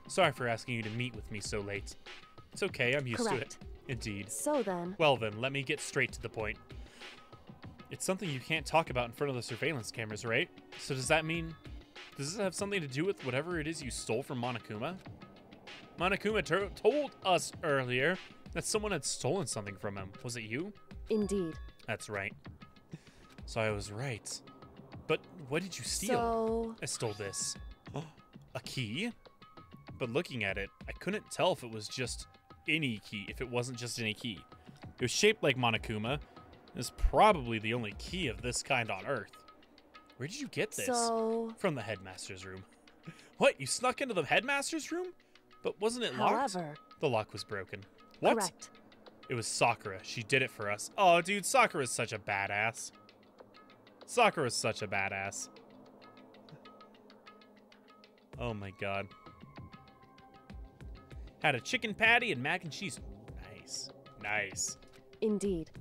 S1: Sorry for asking you to meet with me so late. It's okay, I'm used
S2: Correct.
S1: to it. Indeed.
S2: so then,
S1: Well then, let me get straight to the point. It's something you can't talk about in front of the surveillance cameras, right? So does that mean... Does this have something to do with whatever it is you stole from Monokuma? Monokuma to- told us earlier that someone had stolen something from him. Was it you?
S2: indeed.
S1: That's right. So I was right. But what did you steal?
S2: So,
S1: I stole this. a key? But looking at it, I couldn't tell if it was just any key, if it wasn't just any key. It was shaped like Monokuma. It's probably the only key of this kind on Earth. Where did you get this?
S2: so,
S1: From the headmaster's room. What? You snuck into the headmaster's room? But wasn't it locked?
S2: however,
S1: The lock was broken. What?
S2: correct.
S1: It was Sakura. She did it for us. Oh, dude, Sakura's such a badass. Sakura's such a badass. Oh my god. Had a chicken patty and mac and cheese. Nice. Nice.
S2: Indeed.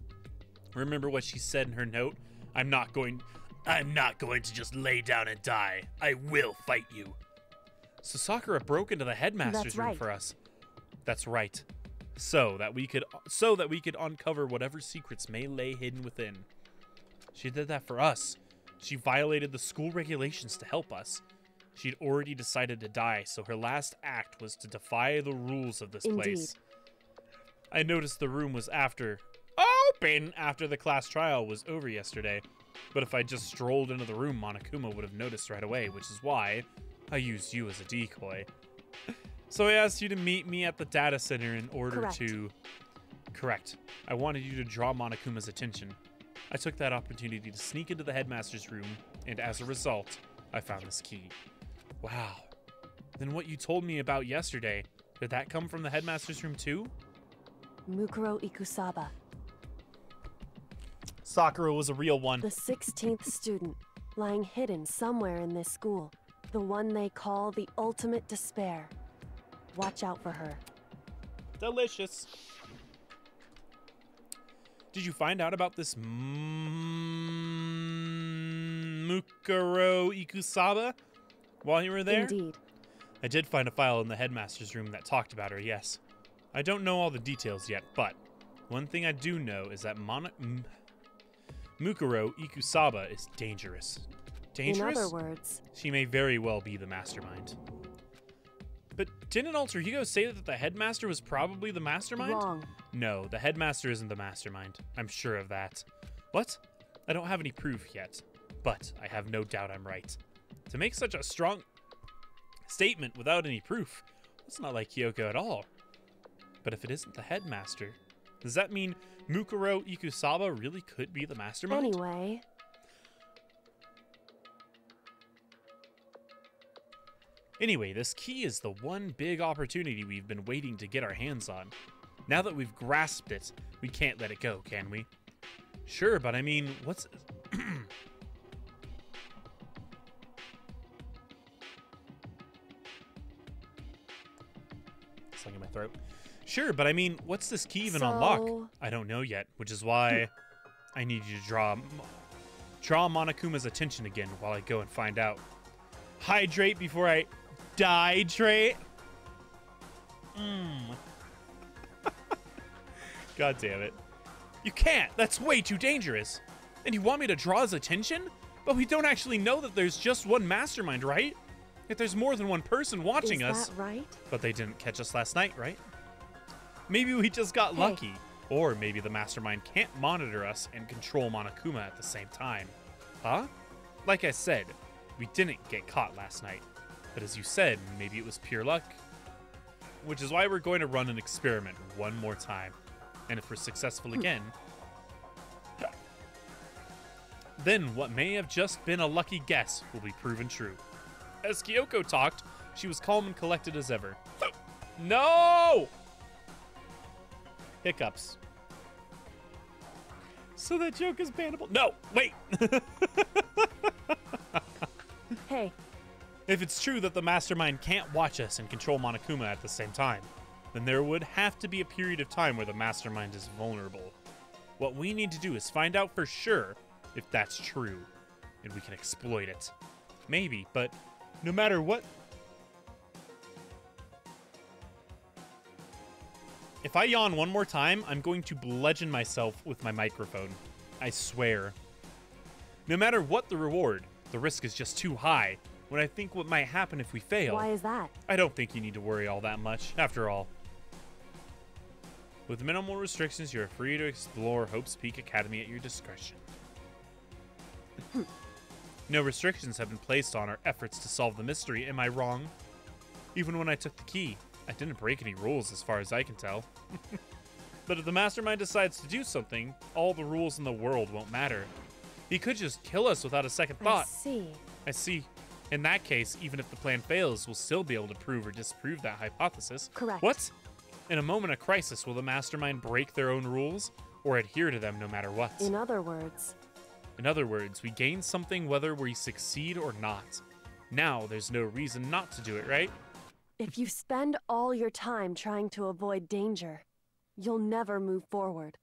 S1: Remember what she said in her note? I'm not going I'm not going to just lay down and die. I will fight you. So Sakura broke into the headmaster's
S2: That's
S1: room
S2: right.
S1: for us. That's right. So that we could so that we could uncover whatever secrets may lay hidden within. She did that for us. She violated the school regulations to help us. She'd already decided to die, so her last act was to defy the rules of this
S2: Indeed.
S1: place. I noticed the room was after open after the class trial was over yesterday. But if I just strolled into the room, Monokuma would have noticed right away, which is why I used you as a decoy. So I asked you to meet me at the data center in order
S2: Correct.
S1: to. Correct. I wanted you to draw Monokuma's attention. I took that opportunity to sneak into the headmaster's room, and as a result, I found this key. Wow. Then what you told me about yesterday, did that come from the headmaster's room too?
S2: Mukuro Ikusaba,
S1: Sakura was a real one.
S2: the 16th student, lying hidden somewhere in this school. The one they call the ultimate despair. Watch out for her.
S1: Delicious. Did you find out about this Mukuro Ikusaba while you were there?
S2: Indeed.
S1: I did find a file in the headmaster's room that talked about her, yes. I don't know all the details yet, but one thing I do know is that Mono- M- Mukuro Ikusaba is dangerous. Dangerous?
S2: In other words,
S1: She may very well be the mastermind. But didn't Alter Ego say that the headmaster was probably the mastermind?
S2: wrong.
S1: No, the headmaster isn't the mastermind. I'm sure of that. What? I don't have any proof yet, but I have no doubt I'm right. To make such a strong statement without any proof, it's not like Kyoko at all. But if it isn't the headmaster, does that mean Mukuro Ikusaba really could be the mastermind?
S2: Anyway,
S1: Anyway, this key is the one big opportunity we've been waiting to get our hands on. Now that we've grasped it, we can't let it go, can we? Sure, but I mean, what's. Throat. Sure, but I mean, what's this key even unlock? I don't know yet, which is why I need you to draw draw Monokuma's attention again while I go and find out. Hydrate before I dihydrate. Mmm. God damn it. You can't. That's way too dangerous. And you want me to draw his attention? But we don't actually know that there's just one mastermind, right? If there's more than one person watching
S2: is
S1: us.
S2: that right?
S1: But they didn't catch us last night, right? Maybe we just got
S2: Hey.
S1: lucky. Or maybe the mastermind can't monitor us and control Monokuma at the same time. Huh? Like I said, we didn't get caught last night. But as you said, maybe it was pure luck. Which is why we're going to run an experiment one more time. And if we're successful hmm. again, then what may have just been a lucky guess will be proven true. As Kyoko talked, she was calm and collected as ever. No! Hiccups. So that joke is bannable. No, wait.
S2: Hey,
S1: if it's true that the mastermind can't watch us and control Monokuma at the same time, then there would have to be a period of time where the mastermind is vulnerable. What we need to do is find out for sure if that's true, and we can exploit it. Maybe, but no matter what. If I yawn one more time, I'm going to bludgeon myself with my microphone. I swear. No matter what the reward, the risk is just too high. When I think what might happen if we fail,
S2: why is that?
S1: I don't think you need to worry all that much, after all. With minimal restrictions, you're free to explore Hope's Peak Academy at your discretion. no restrictions have been placed on our efforts to solve the mystery, am I wrong? Even when I took the key, I didn't break any rules as far as I can tell. but if the mastermind decides to do something, all the rules in the world won't matter. He could just kill us without a second thought.
S2: I see.
S1: I see. In that case, even if the plan fails, we'll still be able to prove or disprove that hypothesis.
S2: Correct.
S1: What? In a moment of crisis, will the mastermind break their own rules or adhere to them no matter what?
S2: In other words,
S1: In other words, we gain something whether we succeed or not. Now, there's no reason not to do it, right?
S2: if you spend all your time trying to avoid danger, you'll never move forward.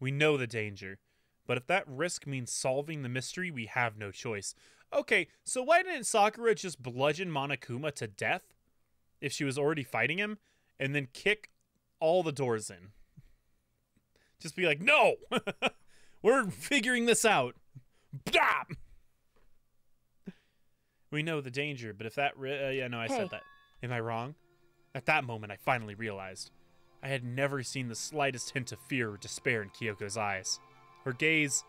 S1: We know the danger. But if that risk means solving the mystery, we have no choice. Okay, so why didn't Sakura just bludgeon Monokuma to death if she was already fighting him and then kick all the doors in? Just be like, no! We're figuring this out. Blah! We know the danger, but if that. Ri- uh, yeah, no, I
S2: Hey.
S1: said that. Am I wrong? At that moment, I finally realized. I had never seen the slightest hint of fear or despair in Kyoko's eyes. Her gaze.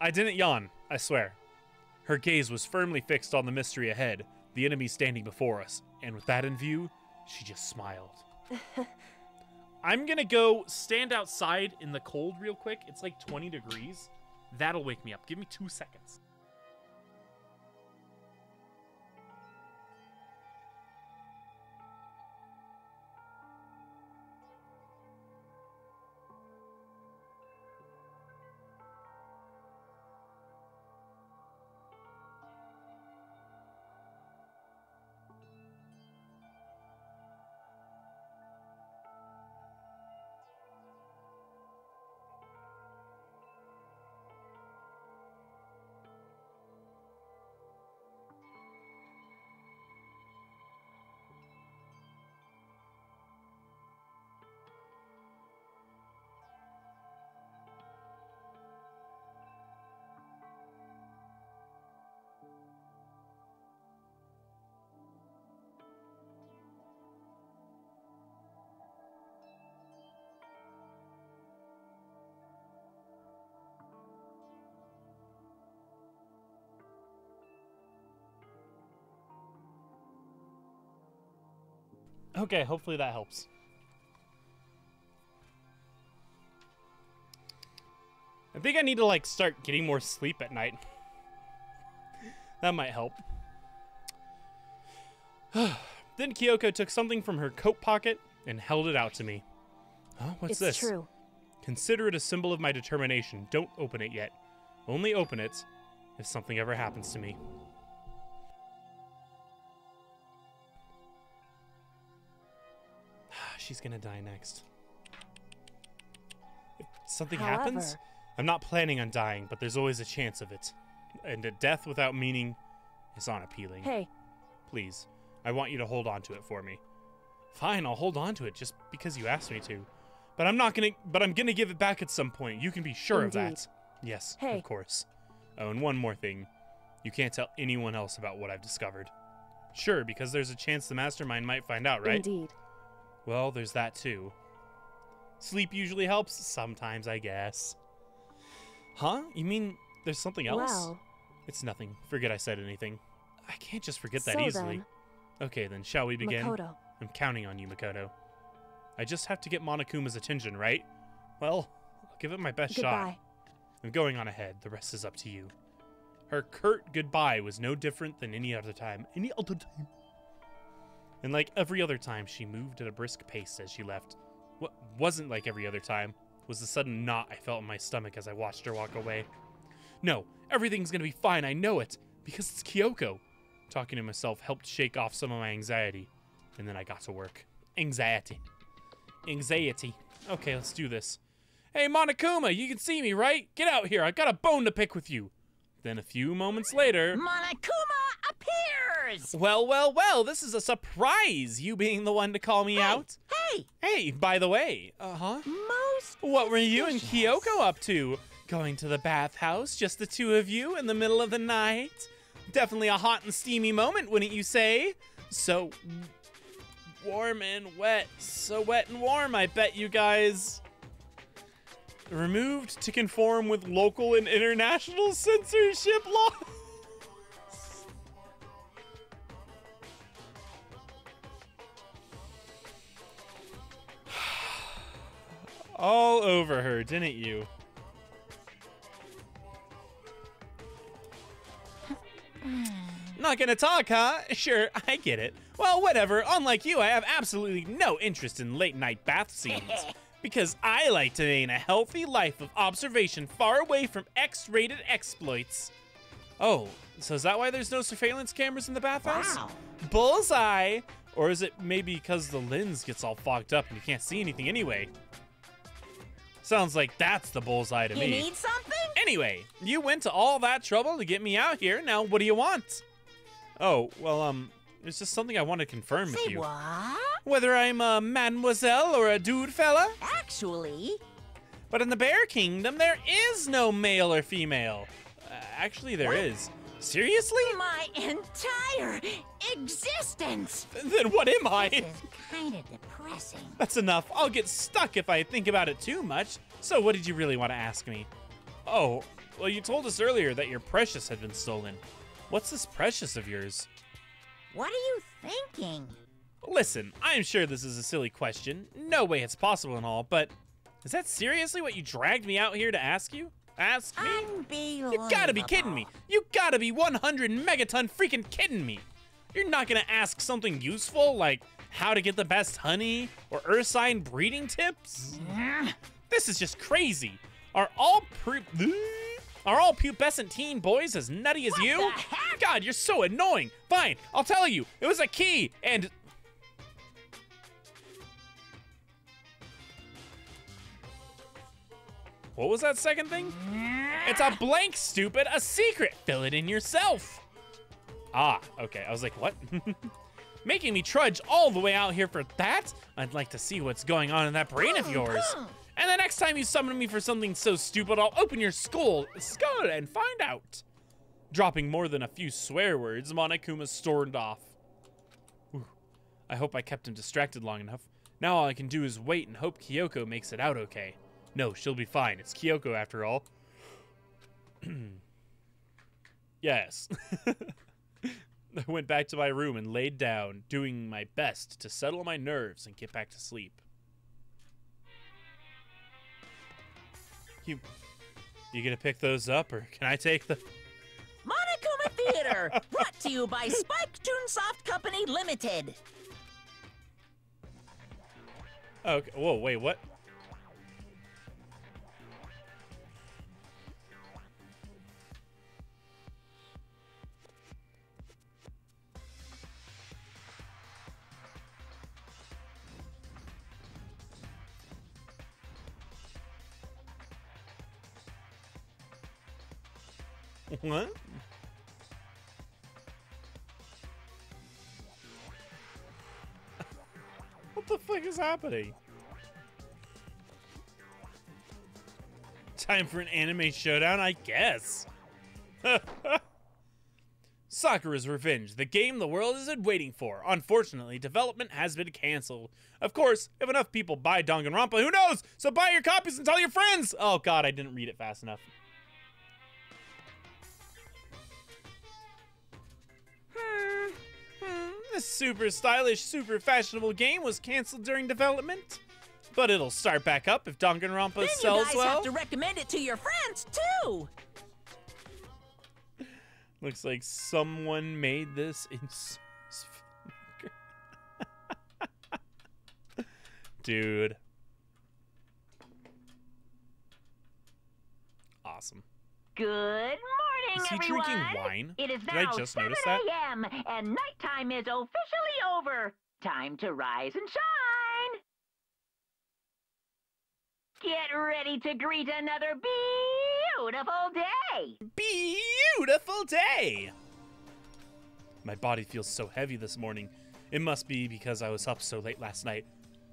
S1: I didn't yawn, I swear. Her gaze was firmly fixed on the mystery ahead, the enemy standing before us, and with that in view, she just smiled. I'm gonna go stand outside in the cold real quick. It's like 20 degrees. That'll wake me up. Give me two seconds. Okay, hopefully that helps. I think I need to like start getting more sleep at night. That might help. then Kyoko took something from her coat pocket and held it out to me. Huh? What's
S2: it's
S1: this?
S2: true.
S1: Consider it a symbol of my determination. Don't open it yet. Only open it if something ever happens to me. She's gonna die next. If something happens, I'm not planning on dying, but there's always a chance of it. And a death without meaning is unappealing.
S2: Hey,
S1: Please, I want you to hold on to it for me. Fine, I'll hold on to it just because you asked me to. But I'm not gonna. But I'm gonna give it back at some point. You can be sure of
S2: Indeed.
S1: that. Yes,
S2: Hey.
S1: of course. Oh, and one more thing. You can't tell anyone else about what I've discovered. Sure, because there's a chance the mastermind might find out, right?
S2: indeed.
S1: Well, there's that too. Sleep usually helps. Sometimes, I guess. Huh? You mean there's something else?
S2: Well,
S1: It's nothing. Forget I said anything. I can't just forget that
S2: so
S1: easily.
S2: then,
S1: Okay, then shall we begin?
S2: Makoto.
S1: I'm counting on you, Makoto. I just have to get Monokuma's attention, right? Well, I'll give it my best
S2: Goodbye.
S1: shot. I'm going on ahead. The rest is up to you. Her curt goodbye was no different than any other time. Any other time. And like every other time, she moved at a brisk pace as she left. What wasn't like every other time was the sudden knot I felt in my stomach as I watched her walk away. No, everything's gonna be fine, I know it, because it's Kyoko. Talking to myself helped shake off some of my anxiety, and then I got to work. Anxiety. Anxiety. Okay, let's do this. Hey, Monokuma, you can see me, right? Get out here, I got a bone to pick with you. Then a few moments later.
S4: Monokuma
S1: Well, well, well, this is a surprise, you being the one to call me out.
S4: Hey,
S1: Hey, by the way, uh huh.
S4: most
S1: What were you and. Kyoko up to? Going to the bathhouse, just the two of you in the middle of the night? Definitely a hot and steamy moment, wouldn't you say? So warm and wet. So wet and warm, I bet you guys. Removed to conform with local and international censorship laws. All over her, didn't you? Not gonna talk, huh? Sure, I get it. Well, whatever. Unlike you, I have absolutely no interest in late night bath scenes. because I like to maintain a healthy life of observation far away from X rated exploits. Oh, so is that why there's no surveillance cameras in the bathhouse?
S4: Wow.
S1: Bullseye! Or is it maybe because the lens gets all fogged up and you can't see anything anyway? Sounds like that's the bullseye to
S4: You
S1: me.
S4: need something?
S1: Anyway, you went to all that trouble to get me out here. Now, what do you want? Oh, well, um, it's just something I want to confirm with
S4: Say
S1: you.
S4: what?
S1: Whether I'm a mademoiselle or a dude fella.
S4: Actually,
S1: But in the Bear Kingdom, there is no male or female. Uh, actually, there
S4: What?
S1: is. Seriously?
S4: my entire existence!
S1: Then what am I?
S4: This is kind of depressing.
S1: That's enough. I'll get stuck if I think about it too much. So, what did you really want to ask me? Oh, well, you told us earlier that your precious had been stolen. What's this precious of yours?
S4: What are you thinking?
S1: Listen, I'm sure this is a silly question. No way it's possible and all, but is that seriously what you dragged me out here to ask you? Ask me? You gotta be kidding me. You gotta be 100 megaton freaking kidding me. You're not gonna ask something useful like how to get the best honey or Ursine breeding tips? This is just crazy. Are all pre- are all pubescent teen boys as nutty as you?
S4: the heck?
S1: God, you're so annoying. Fine, I'll tell you. It was a key and What was that second thing? It's a blank, stupid, a secret. Fill it in yourself. Ah, okay. I was like, what? Making me trudge all the way out here for that? I'd like to see what's going on in that brain of yours. And the next time you summon me for something so stupid, I'll open your skull, skull and find out. Dropping more than a few swear words, Monokuma stormed off. Whew. I hope I kept him distracted long enough. Now all I can do is wait and hope Kyoko makes it out okay. No, she'll be fine. It's Kyoko after all. yes. I went back to my room and laid down, doing my best to settle my nerves and get back to sleep. You, you gonna pick those up, or can I take the?
S4: Monokuma Theater, brought to you by Spike Chunsoft Company Limited.
S1: Okay. Whoa, wait, what? What? what the fuck is happening? Time for an anime showdown, I guess. Sakura's Revenge, the game the world has been waiting for. Unfortunately, development has been canceled. Of course, if enough people buy Danganronpa, who knows? So buy your copies and tell your friends! Oh god, I didn't read it fast enough. This super stylish, super fashionable game was canceled during development. But it'll start back up if Danganronpa
S4: Then you
S1: sells
S4: guys
S1: well.
S4: have to recommend it to your friends too.
S1: Looks like someone made this in Source Dude. Awesome.
S7: Good morning,
S1: Is he
S7: everyone.
S1: drinking wine?
S7: It is
S1: Did I
S7: now
S1: just
S7: 7
S1: notice that?
S7: a.m. and nighttime is officially over. Time to rise and shine. Get ready to greet another beautiful day.
S1: Beautiful day! My body feels so heavy this morning. It must be because I was up so late last night.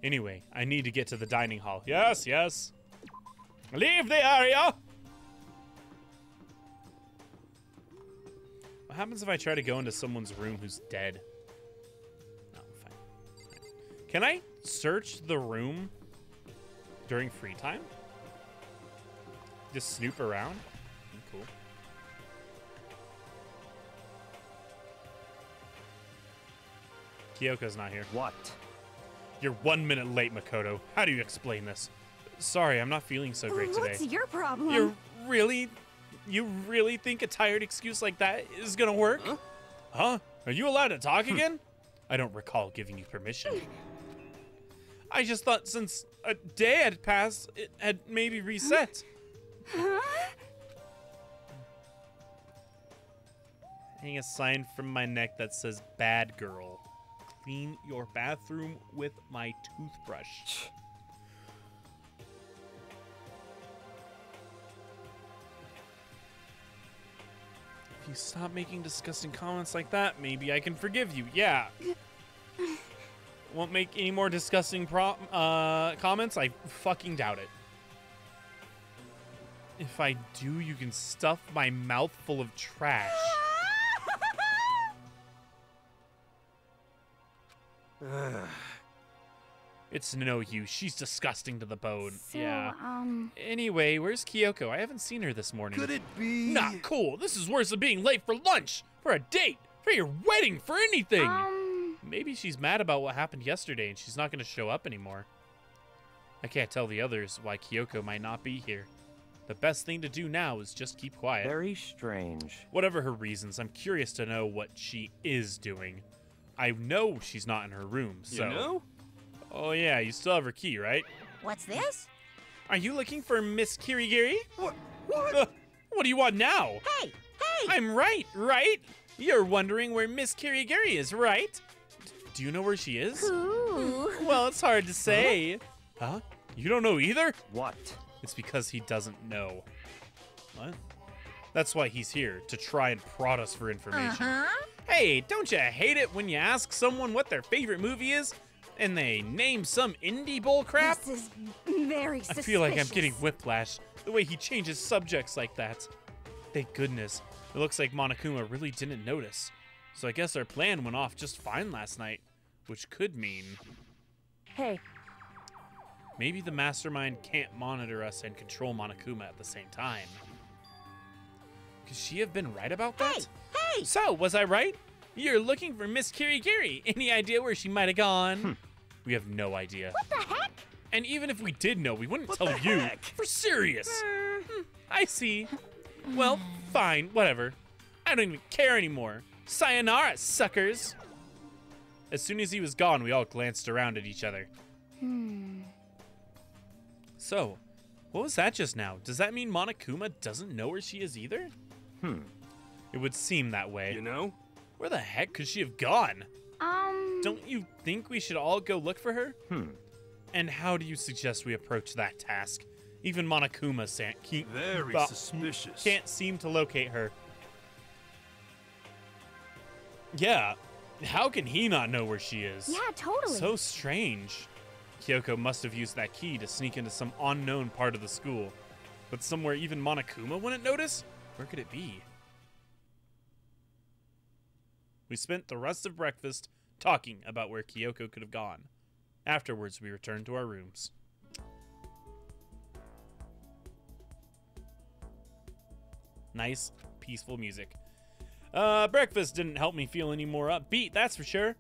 S1: Anyway, I need to get to the dining hall. Yes, yes. Leave the area! Happens if I try to go into someone's room who's dead? No, fine. Can I search the room during free time? Just snoop around? Mm, Cool. Kyoko's not here.
S5: What?
S1: You're one minute late, Makoto. How do you explain this? Sorry, I'm not feeling so great today.
S6: What's your problem?
S1: You're really, you really think a tired excuse like that is gonna work? Huh? Are you allowed to talk hmm. again? I don't recall giving you permission. I just thought since a day had passed, it had maybe reset. Hang a sign from my neck that says "Bad Girl." Clean your bathroom with my toothbrush. If you stop making disgusting comments like that, maybe I can forgive you. Yeah. Won't make any more disgusting pro- uh, comments? I fucking doubt it. If I do, you can stuff my mouth full of trash. It's no use. She's disgusting to the bone.
S6: So,
S1: yeah.
S6: um,
S1: Anyway, where's Kyoko? I haven't seen her this morning.
S3: Could it be?
S1: Not cool. This is worse than being late for lunch, for a date, for your wedding, for anything.
S6: um,
S1: Maybe she's mad about what happened yesterday and she's not going to show up anymore. I can't tell the others why Kyoko might not be here. The best thing to do now is just keep quiet.
S5: Very strange.
S1: Whatever her reasons, I'm curious to know what she is doing. I know she's not in her room, so.
S3: You know?
S1: Oh, yeah, you still have her key, right?
S4: What's this?
S1: Are you looking for Miss Kirigiri?
S3: What? What?
S1: Uh, what do you want now?
S4: Hey, hey!
S1: I'm right, right? You're wondering where Miss Kirigiri is, right? D- Do you know where she is?
S6: ooh.
S1: Well, it's hard to say. Huh? You don't know either?
S5: What?
S1: It's because he doesn't know. What? That's why he's here, to try and prod us for information.
S4: Uh-huh.
S1: Hey, don't you hate it when you ask someone what their favorite movie is and they name some indie bull crap?
S6: This is very suspicious.
S1: I feel like I'm getting whiplash the way he changes subjects like that. Thank goodness. It looks like Monokuma really didn't notice. So I guess our plan went off just fine last night, which could mean
S2: Hey,
S1: maybe the mastermind can't monitor us and control Monokuma at the same time. Could she have been right about that?
S4: Hey, hey!
S1: So, was I right? You're looking for Miss Kirigiri. Any idea where she might have gone? Hmm. We have no idea.
S6: What the heck?
S1: And even if we did know, we wouldn't
S3: What
S1: tell
S3: the
S1: you.
S3: heck?
S1: For serious. Hmm, I see. Well, fine, whatever. I don't even care anymore. Sayonara, suckers. As soon as he was gone, we all glanced around at each other.
S6: Hmm.
S1: So, what was that just now? Does that mean Monokuma doesn't know where she is either?
S5: Hmm.
S1: It would seem that way.
S3: You know?
S1: Where the heck could she have gone?
S6: Um.
S1: Don't you think we should all go look for her?
S5: Hmm.
S1: And how do you suggest we approach that task? Even Monokuma san- ke-
S3: Very
S1: ba-
S3: suspicious.
S1: can't seem to locate her. Yeah, how can he not know where she is?
S6: Yeah, totally.
S1: So strange. Kyoko must have used that key to sneak into some unknown part of the school. But somewhere even Monokuma wouldn't notice? Where could it be? We spent the rest of breakfast talking about where Kyoko could have gone. Afterwards, we returned to our rooms. Nice, peaceful music. Uh, breakfast didn't help me feel any more upbeat, that's for sure.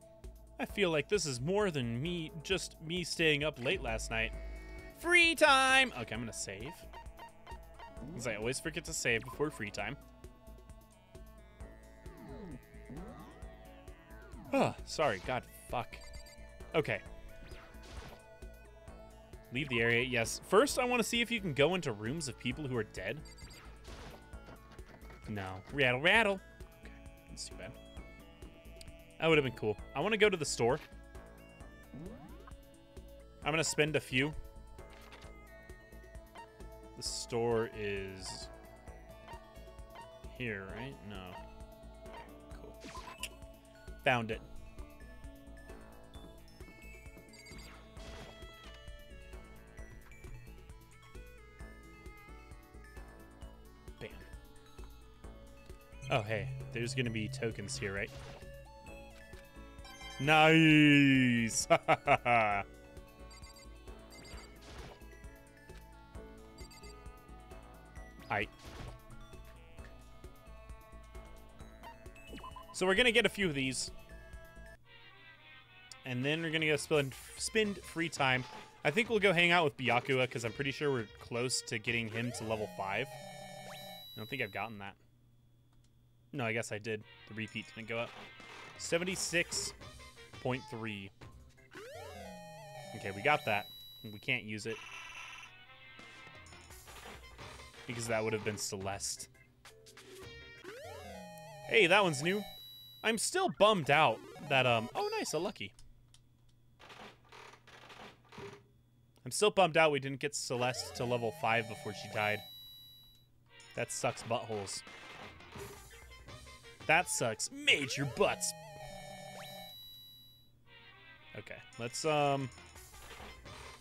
S1: I feel like this is more than me, just me staying up late last night. Free time! Okay, I'm gonna save. Because I always forget to save before free time. Oh, sorry, god, fuck. Okay. Leave the area, yes. First, I want to see if you can go into rooms of people who are dead. No. Rattle, rattle. Okay, that's too bad. That would have been cool. I want to go to the store. I'm going to spend a few. The store is here, right? No. Found it. Bam. Oh, hey. There's going to be tokens here, right? Nice! Aight. So we're gonna get a few of these. And then we're gonna go spend, spend free time. I think we'll go hang out with Byakuya because I'm pretty sure we're close to getting him to level 5. I don't think I've gotten that. No, I guess I did. The repeat didn't go up. 76.3. Okay, we got that. We can't use it. Because that would have been Celeste. Hey, that one's new. I'm still bummed out that, um... Oh, nice, a Lucky. I'm still bummed out we didn't get Celeste to level 5 before she died. That sucks buttholes. That sucks major butts. Okay, let's, um...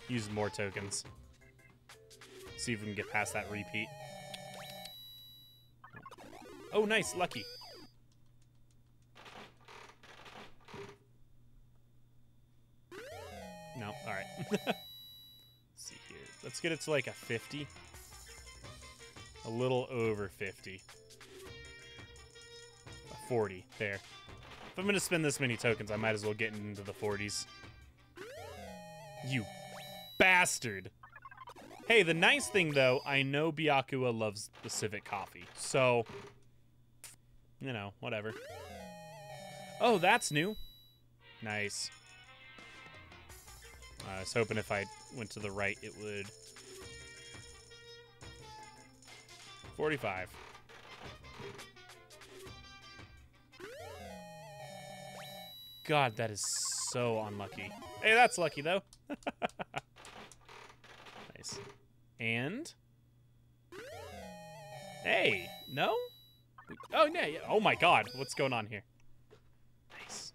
S1: Use more tokens. See if we can get past that repeat. Oh, nice, lucky. No, see here. Let's get it to like a 50. A little over 50. A 40. There. If I'm going to spend this many tokens, I might as well get into the 40s. You bastard. Hey, the nice thing though, I know Byakuya loves the civet coffee, so you know, whatever. Oh, that's new. Nice. I was hoping if I went to the right, it would. 45. God, that is so unlucky. Hey, that's lucky though. nice. And Hey, no? Oh, yeah, yeah. Oh my god, what's going on here? Nice.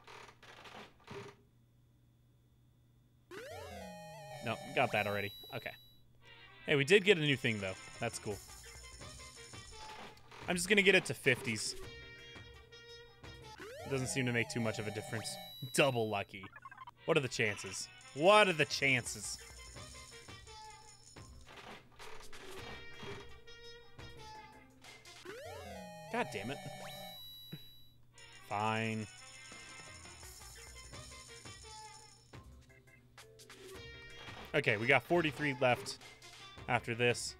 S1: No, got that already. Okay. Hey, we did get a new thing though. That's cool. I'm just gonna get it to 50s. Doesn't seem to make too much of a difference. Double lucky. What are the chances? What are the chances? God damn it. Fine. Okay, we got 43 left after this.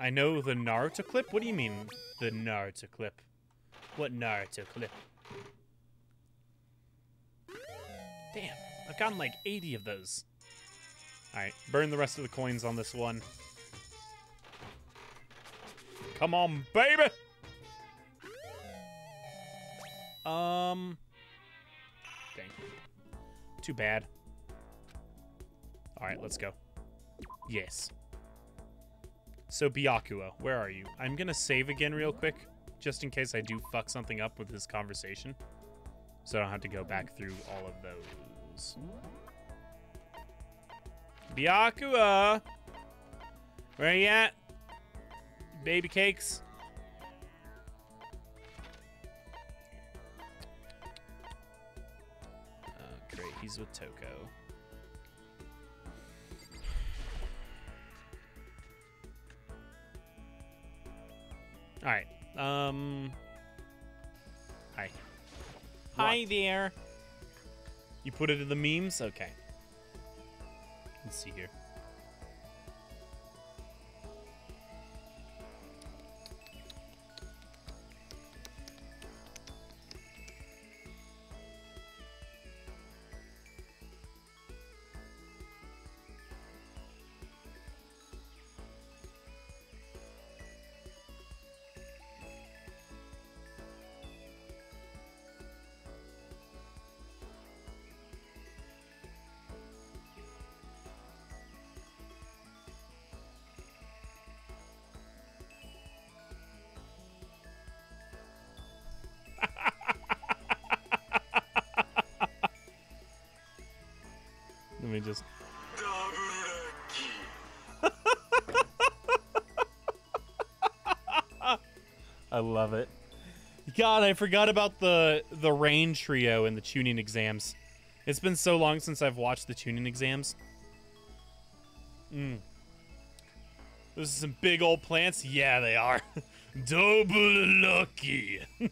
S1: I know the Naruto clip? What do you mean, the Naruto clip? What Naruto clip? Damn, I've gotten like 80 of those. Alright, burn the rest of the coins on this one. Come on, baby! Um... Dang. Too bad. Alright, let's go. Yes. So, Byakuya, where are you? I'm gonna save again real quick, just in case I do fuck something up with this conversation. So I don't have to go back through all of those. Byakuya! Where are you at? Baby cakes? He's with Toko. All right. Um. Hi. Hi there. You put it in the memes? Okay. Let's see here. I love it. God, I forgot about the the rain trio and the tuning exams. It's been so long since I've watched the tuning exams. Mm. Those are some big old plants. Yeah, they are. Double lucky.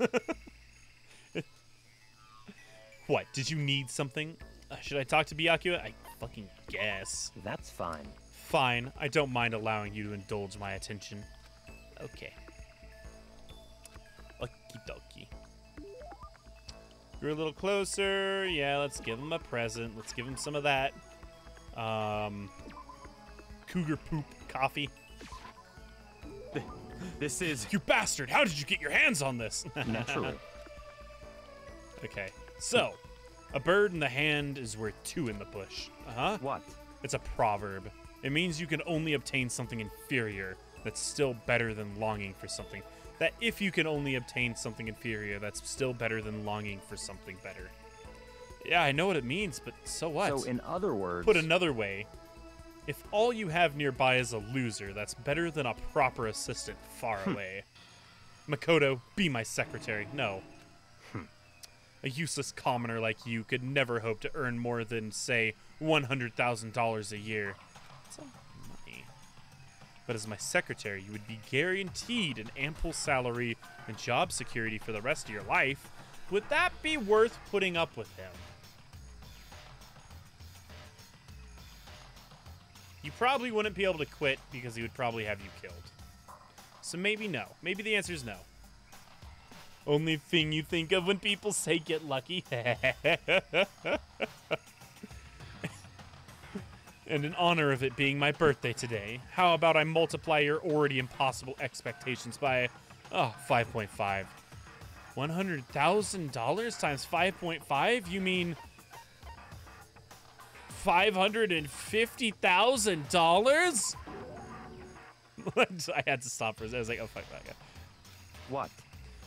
S1: what? Did you need something? Uh, should I talk to Byakuya? I fucking guess.
S5: That's fine.
S1: Fine. I don't mind allowing you to indulge my attention. Okay. Okie dokie. You're a little closer. Yeah, let's give him a present. Let's give him some of that. Um, cougar poop coffee.
S3: This is
S1: You bastard! How did you get your hands on this?
S5: Naturally.
S1: okay. So, a bird in the hand is worth two in the bush. Uh huh.
S5: what?
S1: It's a proverb. It means you can only obtain something inferior that's still better than longing for something. That if you can only obtain something inferior, that's still better than longing for something better. Yeah, I know what it means, but so what?
S5: So, in other words,
S1: Put another way, if all you have nearby is a loser, that's better than a proper assistant far hmm. away. Makoto, be my secretary. No. Hmm. A useless commoner like you could never hope to earn more than, say, $100,000 a year. That's a lot of money. But as my secretary, you would be guaranteed an ample salary and job security for the rest of your life. Would that be worth putting up with him? You probably wouldn't be able to quit because he would probably have you killed. So maybe no. Maybe the answer is no. Only thing you think of when people say get lucky. and in honor of it being my birthday today, how about I multiply your already impossible expectations by, oh, 5.5. $100,000 times 5.5? You mean $550,000? I had to stop for a second. I was like, oh, fuck that guy.
S5: what?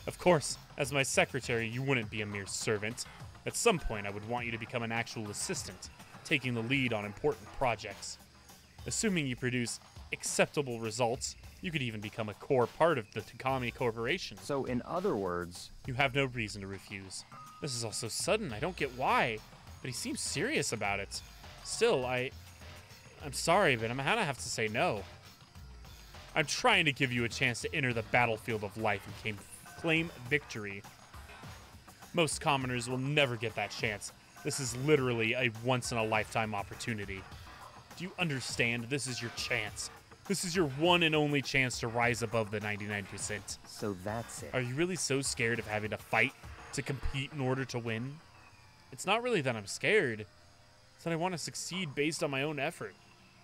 S1: Of course, as my secretary, you wouldn't be a mere servant. At some point, I would want you to become an actual assistant, taking the lead on important projects. Assuming you produce acceptable results, you could even become a core part of the Takami Corporation.
S5: So, in other words,
S1: You have no reason to refuse. This is all so sudden, I don't get why, but he seems serious about it. Still, I. I'm sorry, but I'm gonna have to say no. I'm trying to give you a chance to enter the battlefield of life and claim, claim victory. Most commoners will never get that chance. This is literally a once in a lifetime opportunity. Do you understand? This is your chance. This is your one and only chance to rise above the 99%.
S5: So that's it.
S1: Are you really so scared of having to fight to compete in order to win? It's not really that I'm scared. It's that I want to succeed based on my own effort.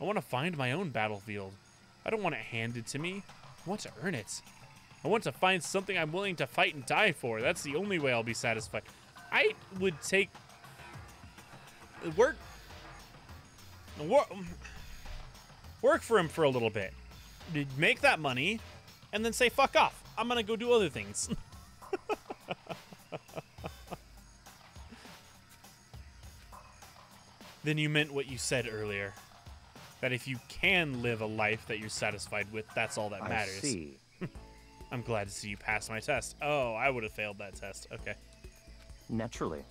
S1: I want to find my own battlefield. I don't want it handed to me. I want to earn it. I want to find something I'm willing to fight and die for. That's the only way I'll be satisfied. I would take work work work for him for a little bit. Make that money and then say fuck off. I'm going to go do other things. then you meant what you said earlier. That if you can live a life that you're satisfied with, that's all that matters.
S5: I see.
S1: I'm glad to see you pass my test. Oh, I would have failed that test. Okay.
S5: Naturally.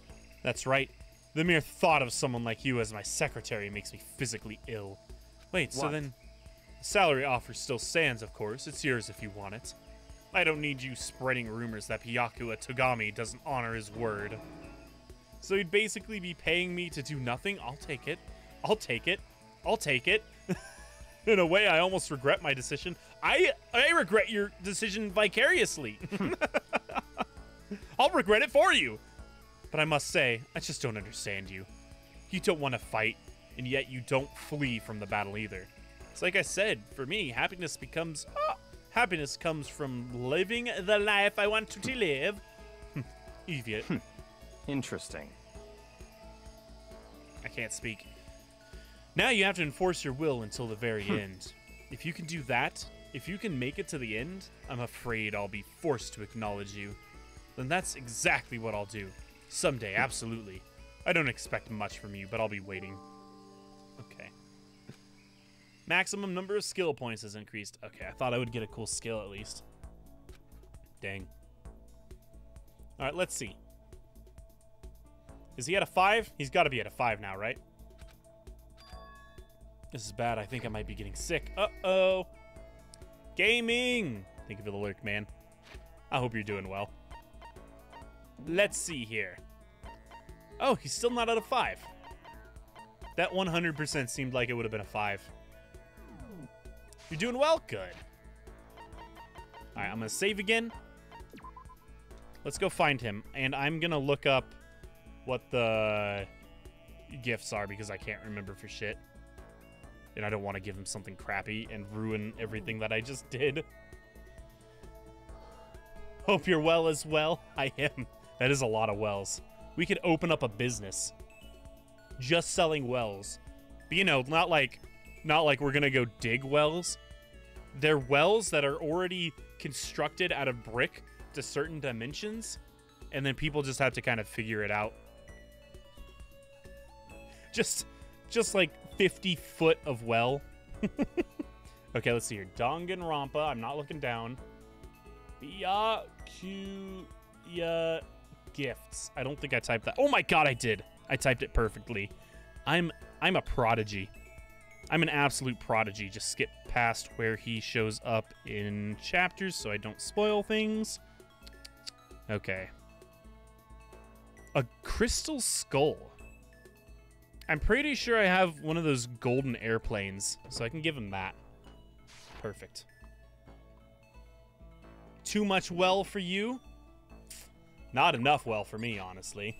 S1: That's right. The mere thought of someone like you as my secretary makes me physically ill. Wait, so then the salary offer still stands, of course. It's yours if you want it. I don't need you spreading rumors that Byakuya Togami doesn't honor his word. So you'd basically be paying me to do nothing? I'll take it. I'll take it. I'll take it. In a way, I almost regret my decision. I I regret your decision vicariously. I'll regret it for you. But I must say, I just don't understand you. You don't want to fight, and yet you don't flee from the battle either. It's like I said, for me, happiness becomes. ah, happiness comes from living the life I want to live. Hmm, Idiot.
S5: Hmm, interesting.
S1: I can't speak. Now you have to enforce your will until the very hmm. end. If you can do that, if you can make it to the end, I'm afraid I'll be forced to acknowledge you. Then that's exactly what I'll do. Someday, absolutely. I don't expect much from you, but I'll be waiting. Okay. Maximum number of skill points has increased. Okay, I thought I would get a cool skill at least. Dang. Alright, let's see. Is he at a 5? He's got to be at a 5 now, right? This is bad. I think I might be getting sick. Uh-oh. Gaming! Thank you for the lurk, man. I hope you're doing well. Let's see here. Oh, he's still not out of 5. That 100% seemed like it would have been a 5. You're doing well? Good. Alright, I'm going to save again. Let's go find him. And I'm going to look up what the gifts are because I can't remember for shit. And I don't want to give him something crappy and ruin everything that I just did. Hope you're well as well. I am. That is a lot of wells. We could open up a business just selling wells. But you know, not like not like we're going to go dig wells. They're wells that are already constructed out of brick to certain dimensions and then people just have to kind of figure it out. Just just like 50 foot of well. okay, let's see here. Danganronpa. I'm not looking down. Byakuya gifts. I don't think I typed that. Oh my god, I did. I typed it perfectly. I'm I'm a prodigy. I'm an absolute prodigy. Just skip past where he shows up in chapters so I don't spoil things. Okay. A crystal skull. I'm pretty sure I have one of those golden airplanes, so I can give him that. Perfect. Too much well for you? Not enough well for me, honestly.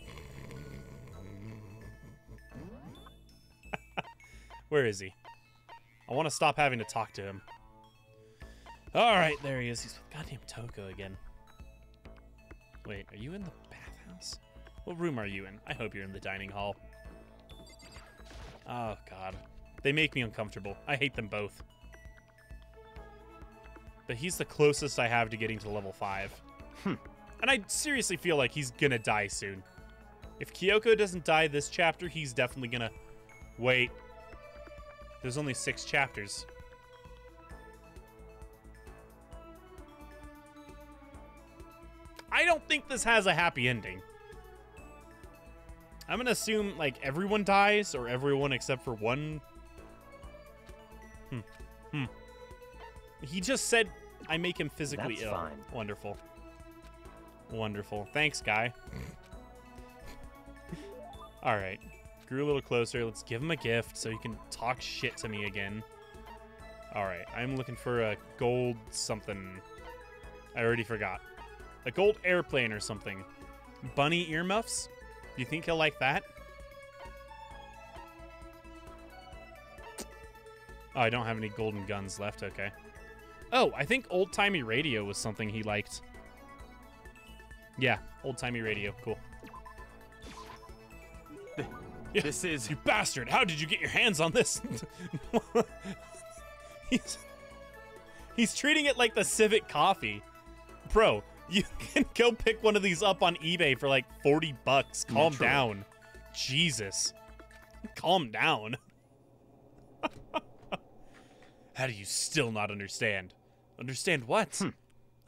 S1: Where is he? I want to stop having to talk to him. All right, there he is. He's with goddamn Toko again. Wait, are you in the bathhouse? What room are you in? I hope you're in the dining hall. Oh, God. They make me uncomfortable. I hate them both. But he's the closest I have to getting to level 5.
S5: Hmm.
S1: And I seriously feel like he's gonna die soon. If Kyoko doesn't die this chapter, he's definitely gonna... Wait. There's only six chapters. I don't think this has a happy ending. I'm gonna assume like everyone dies or everyone except for one. Hmm. Hmm. He just said I make him physically
S5: That's
S1: ill.
S5: fine.
S1: Wonderful. Wonderful. Thanks, guy. All right. Grew a little closer. Let's give him a gift so he can talk shit to me again. All right. I'm looking for a gold something. I already forgot. A gold airplane or something. Bunny earmuffs? You think he'll like that? Oh, I don't have any golden guns left. Okay. Oh, I think old timey radio was something he liked. Yeah, old timey radio. Cool. Yeah,
S5: This is
S1: You bastard! How did you get your hands on this? he's, he's treating it like the civet coffee. Bro, you can go pick one of these up on eBay for like 40 bucks. Calm down. Jesus. Calm down. How do you still not understand? Understand what? Hmm.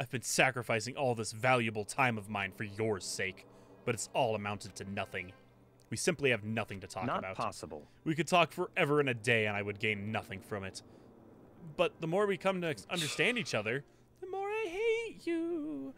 S1: I've been sacrificing all this valuable time of mine for your sake, but it's all amounted to nothing. We simply have nothing to talk
S5: not
S1: about.
S5: possible.
S1: We could talk forever and a day, and I would gain nothing from it. But the more we come to understand each other, the more I hate you.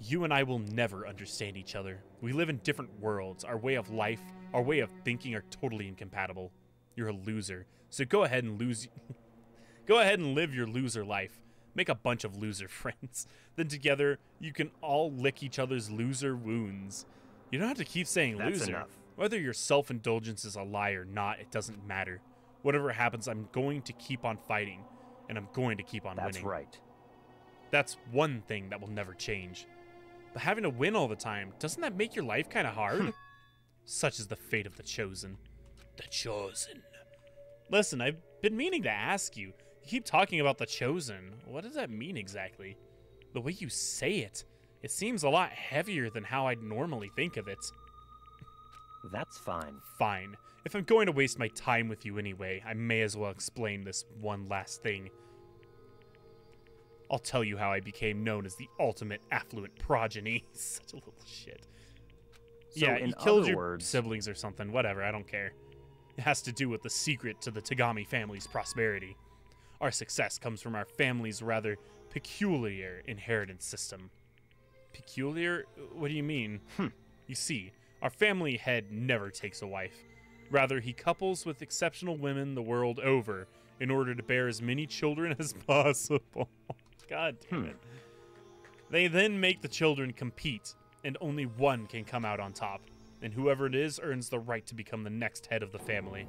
S1: You and I will never understand each other. We live in different worlds. Our way of life, our way of thinking are totally incompatible. You're a loser, so go ahead and lose. go ahead and live your loser life. Make a bunch of loser friends. Then together, you can all lick each other's loser wounds. You don't have to keep saying
S5: That's
S1: loser.
S5: enough.
S1: Whether your self indulgence is a lie or not, it doesn't matter. Whatever happens, I'm going to keep on fighting, and I'm going to keep on
S5: That's
S1: winning.
S5: That's right.
S1: That's one thing that will never change. But having to win all the time, doesn't that make your life kind of hard? Hmm. Such is the fate of the chosen. The chosen. Listen, I've been meaning to ask you. You keep talking about the chosen. What does that mean exactly? The way you say it, it seems a lot heavier than how I'd normally think of it.
S5: That's fine.
S1: Fine. If I'm going to waste my time with you anyway, I may as well explain this one last thing. I'll tell you how I became known as the ultimate affluent progeny. Such a little shit.
S5: So
S1: yeah,
S5: in
S1: he killed your
S5: words,
S1: siblings or something. Whatever, I don't care. It has to do with the secret to the Tagami family's prosperity. Our success comes from our family's rather peculiar inheritance system. Peculiar? What do you mean? You see, our family head never takes a wife. Rather, he couples with exceptional women the world over in order to bear as many children as possible. God damn
S5: Hmm.
S1: it. They then make the children compete, and only one can come out on top. And whoever it is earns the right to become the next head of the family.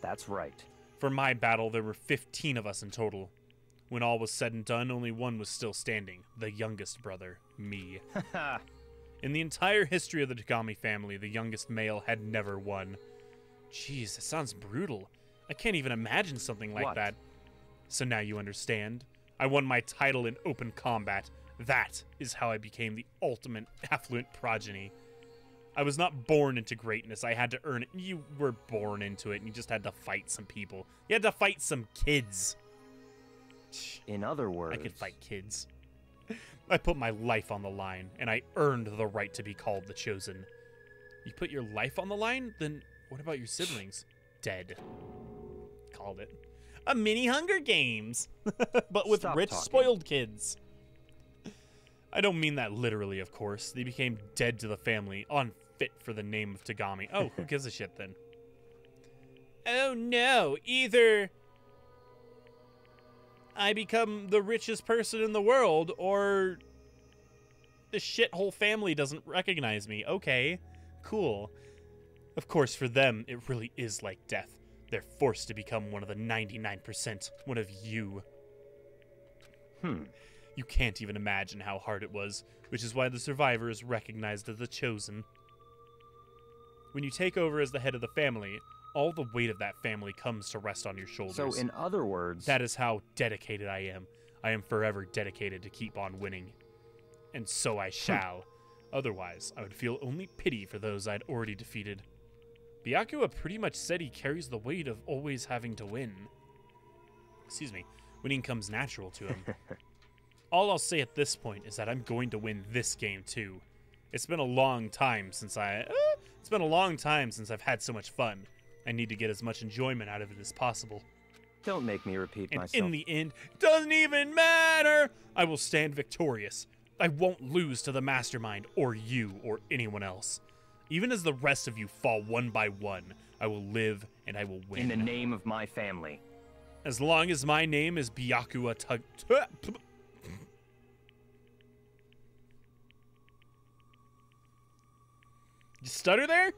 S5: that's right.
S1: For my battle, there were 15 of us in total. When all was said and done, only one was still standing the youngest brother, me. In the entire history of the Tagami family, the youngest male had never won. Jeez, that sounds brutal. I can't even imagine something like
S5: What?
S1: that. So now you understand. I won my title in open combat. That is how I became the ultimate affluent progeny. I was not born into greatness. I had to earn it. You were born into it, and you just had to fight some people. You had to fight some kids.
S5: In other words,
S1: I could fight kids. I put my life on the line, and I earned the right to be called the Chosen. You put your life on the line? Then what about your siblings? Dead. Called it. A mini Hunger Games! but with
S5: Stop
S1: rich,
S5: talking.
S1: spoiled kids. I don't mean that literally, of course. They became dead to the family, unfit for the name of Tagami. Oh, who gives a shit then? Oh no, either I become the richest person in the world, or the shithole family doesn't recognize me. Okay, cool. Of course, for them, it really is like death. They're forced to become one of the 99%, one of you.
S5: Hmm.
S1: You can't even imagine how hard it was, which is why the survivor is recognized as the chosen. When you take over as the head of the family, all the weight of that family comes to rest on your shoulders.
S5: So in other words,
S1: That is how dedicated I am. I am forever dedicated to keep on winning. And so I shall. Otherwise, I would feel only pity for those I'd already defeated. Byakuya pretty much said he carries the weight of always having to win. Excuse me. Winning comes natural to him. All I'll say at this point is that I'm going to win this game too. It's been a long time since I. Uh, it's been a long time since I've had so much fun. I need to get as much enjoyment out of it as possible.
S5: don't make me repeat
S1: And
S5: myself.
S1: in the end, doesn't even matter. I will stand victorious. I won't lose to the mastermind or you or anyone else. Even as the rest of you fall one by one, I will live and I will win.
S5: In the name of my family.
S1: As long as my name is Byakuya Tug. You stutter there?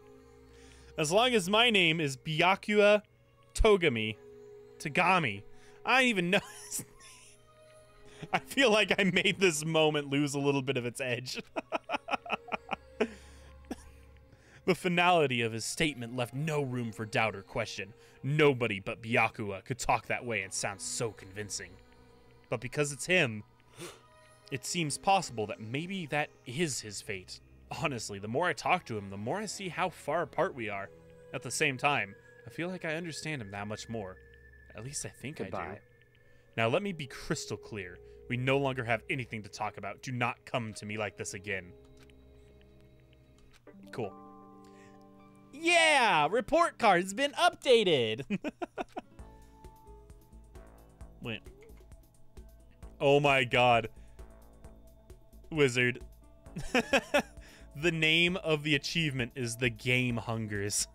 S1: As long as my name is Byakuya Togami. Tagami. I don't even know his name. I feel like I made this moment lose a little bit of its edge. the finality of his statement left no room for doubt or question. Nobody but Byakuya could talk that way and sound so convincing. But because it's him, it seems possible that maybe that is his fate. Honestly, the more I talk to him, the more I see how far apart we are. At the same time, I feel like I understand him that much more. At least I think I do. Now let me be crystal clear. We no longer have anything to talk about. Do not come to me like this again. Cool. Yeah, report card's been updated. Wait. Oh my god. Wizard. the name of the achievement is the game hungers.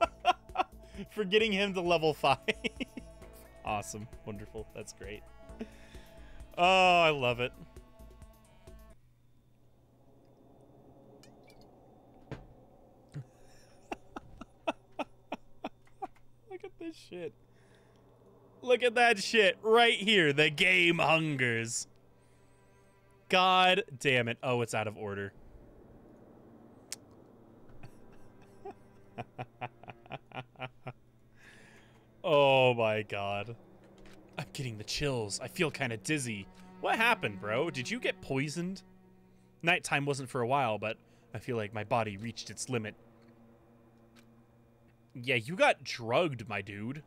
S1: For getting him to level 5. awesome. Wonderful. That's great. Oh, I love it. Look at this shit. Look at that shit right here. The game hungers. God damn it. Oh, it's out of order. oh my god. I'm getting the chills. I feel kind of dizzy. What happened, bro? Did you get poisoned? Nighttime wasn't for a while, but I feel like my body reached its limit. Yeah, you got drugged, my dude.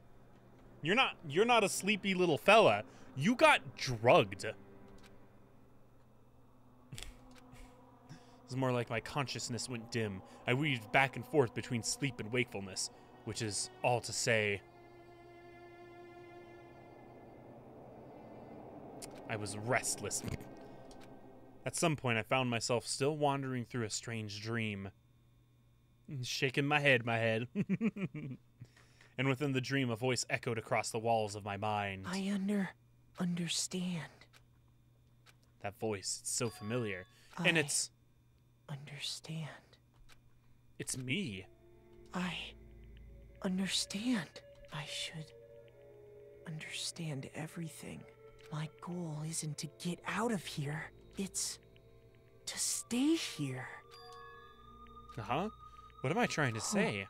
S1: You're not you're not a sleepy little fella. You got drugged. It's more like my consciousness went dim. I weaved back and forth between sleep and wakefulness, which is all to say I was restless. At some point, I found myself still wandering through a strange dream. Shaking my head, my head. and within the dream, a voice echoed across the walls of my mind.
S8: I under understand.
S1: That voice, it's so familiar. And it's
S8: Understand.
S1: it's me.
S8: I understand. I should understand everything. My goal isn't to get out of here. It's to stay here.
S1: Uh-huh. What am I trying to say?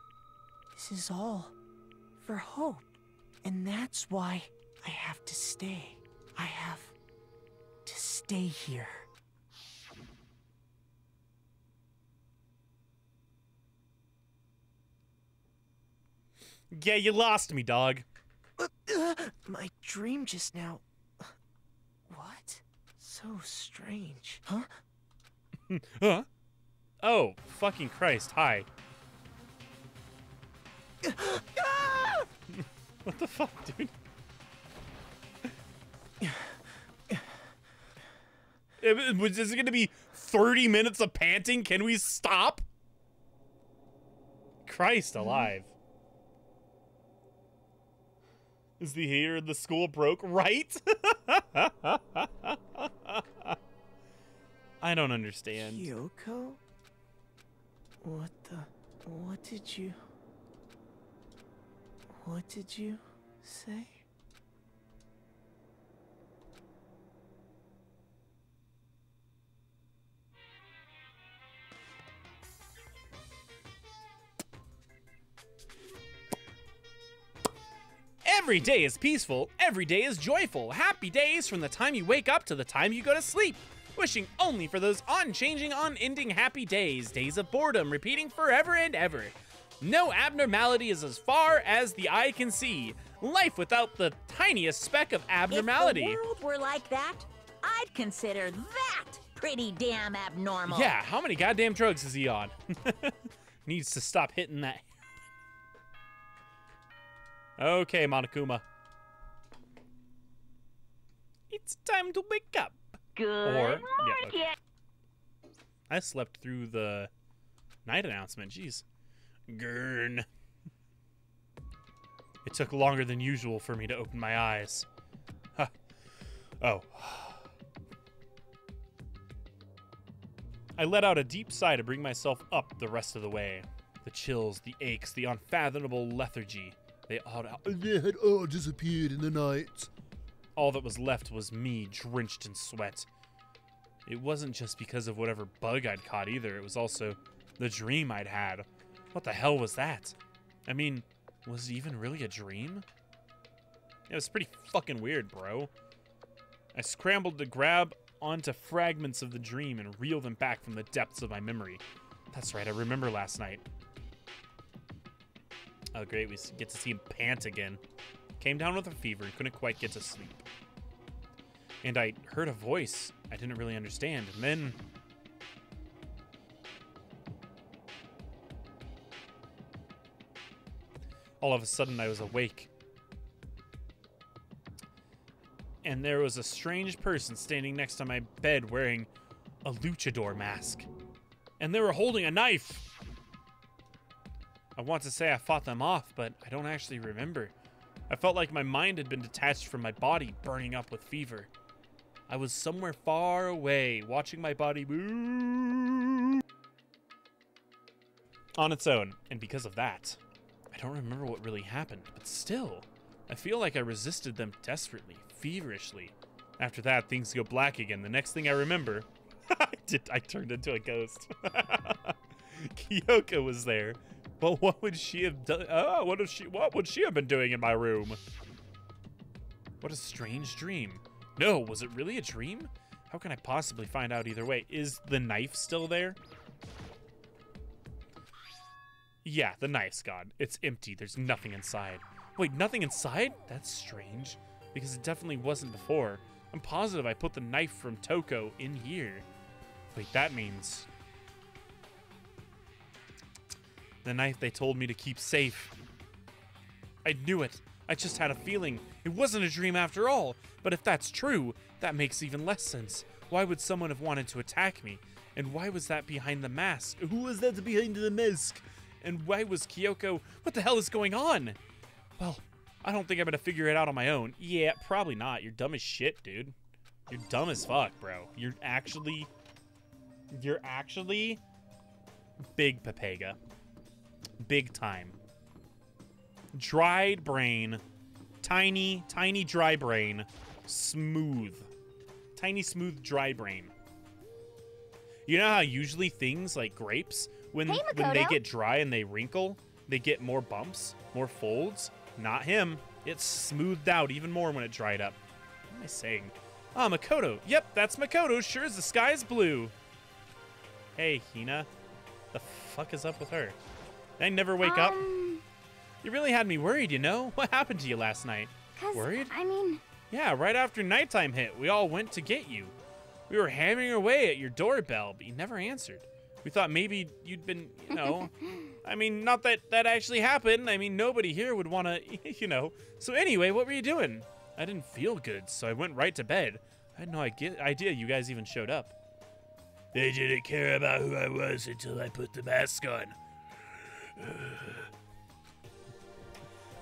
S8: This is all for hope. And that's why I have to stay. I have to stay here.
S1: Yeah, you lost me, dog.
S8: Uh, my dream just now. What? So strange. Huh?
S1: Huh? Oh, fucking Christ. Hi. what the fuck, dude? Is going to be 30 minutes of panting? Can we stop? Christ mm-hmm. alive. Is the in the school broke? Right? I don't understand.
S8: Kyoko? What the? What did you. What did you say?
S1: Every day is peaceful, every day is joyful. Happy days from the time you wake up to the time you go to sleep. Wishing only for those unchanging, unending happy days, days of boredom repeating forever and ever. No abnormality is as far as the eye can see. Life without the tiniest speck of abnormality.
S7: If the world were like that, I'd consider that pretty damn abnormal.
S1: Yeah, how many goddamn drugs is he on? Needs to stop hitting that. Okay, Monokuma. It's time to wake up.
S7: Good
S1: Or-
S7: morning.
S1: yeah, okay. I slept through the night announcement. Jeez. Gurn. It took longer than usual for me to open my eyes. Huh. Oh. I let out a deep sigh to bring myself up the rest of the way. The chills, the aches, the unfathomable lethargy. They all,
S3: They had all disappeared in the night.
S1: all that was left was me drenched in sweat. It wasn't just because of whatever bug I'd caught either, it was also the dream I'd had. What the hell was that? I mean, was it even really a dream? It was pretty fucking weird, bro. I scrambled to grab onto fragments of the dream and reel them back from the depths of my memory. That's right, I remember last night. Oh, great, we get to see him pant again. Came down with a fever and couldn't quite get to sleep. And I heard a voice I didn't really understand. And then. All of a sudden, I was awake. And there was a strange person standing next to my bed wearing a luchador mask. And they were holding a knife. I want to say I fought them off, but I don't actually remember. I felt like my mind had been detached from my body, burning up with fever. I was somewhere far away, watching my body move on its own, and because of that, I don't remember what really happened, but still, I feel like I resisted them desperately, feverishly. After that, things go black again. The next thing I remember, I did I turned into a ghost. Kyoko was there. But what would she have done? Oh, what if she? What would she have been doing in my room? What a strange dream. No, was it really a dream? How can I possibly find out either way? Is the knife still there? Yeah, the knife's gone. It's empty. There's nothing inside. Wait, nothing inside? That's strange. Because it definitely wasn't before. I'm positive I put the knife from Toko in here. Wait, that means the knife they told me to keep safe. I knew it. I just had a feeling. It wasn't a dream after all. But if that's true, that makes even less sense. Why would someone have wanted to attack me? And why was that behind the mask? Who was that behind the mask? And why was Kyoko? What the hell is going on? Well, I don't think I'm gonna figure it out on my own. Yeah, probably not. You're dumb as shit, dude. You're dumb as fuck, bro. You're actually. You're actually. Big Papega. Big time. Dried brain. Tiny, tiny dry brain. Smooth. Tiny, smooth, dry brain. You know how usually things like grapes, when
S6: Hey,
S1: when they get dry and they wrinkle, they get more bumps, more folds? Not him. It's smoothed out even more when it dried up. What am I saying? Ah, Makoto. Yep, that's Makoto. Sure as the sky is blue. Hey, Hina. The fuck is up with her? Did I never wake up?
S6: Um,
S1: You really had me worried, you know? What happened to you last night?
S6: Cause,
S1: Worried?
S6: I mean,
S1: Yeah, right after nighttime hit, we all went to get you. We were hammering away at your doorbell, but you never answered. We thought maybe you'd been, you know. I mean, not that that actually happened. I mean, nobody here would want to, you know. So anyway, what were you doing? I didn't feel good, so I went right to bed. I had no idea you guys even showed up. They didn't care about who I was until I put the mask on.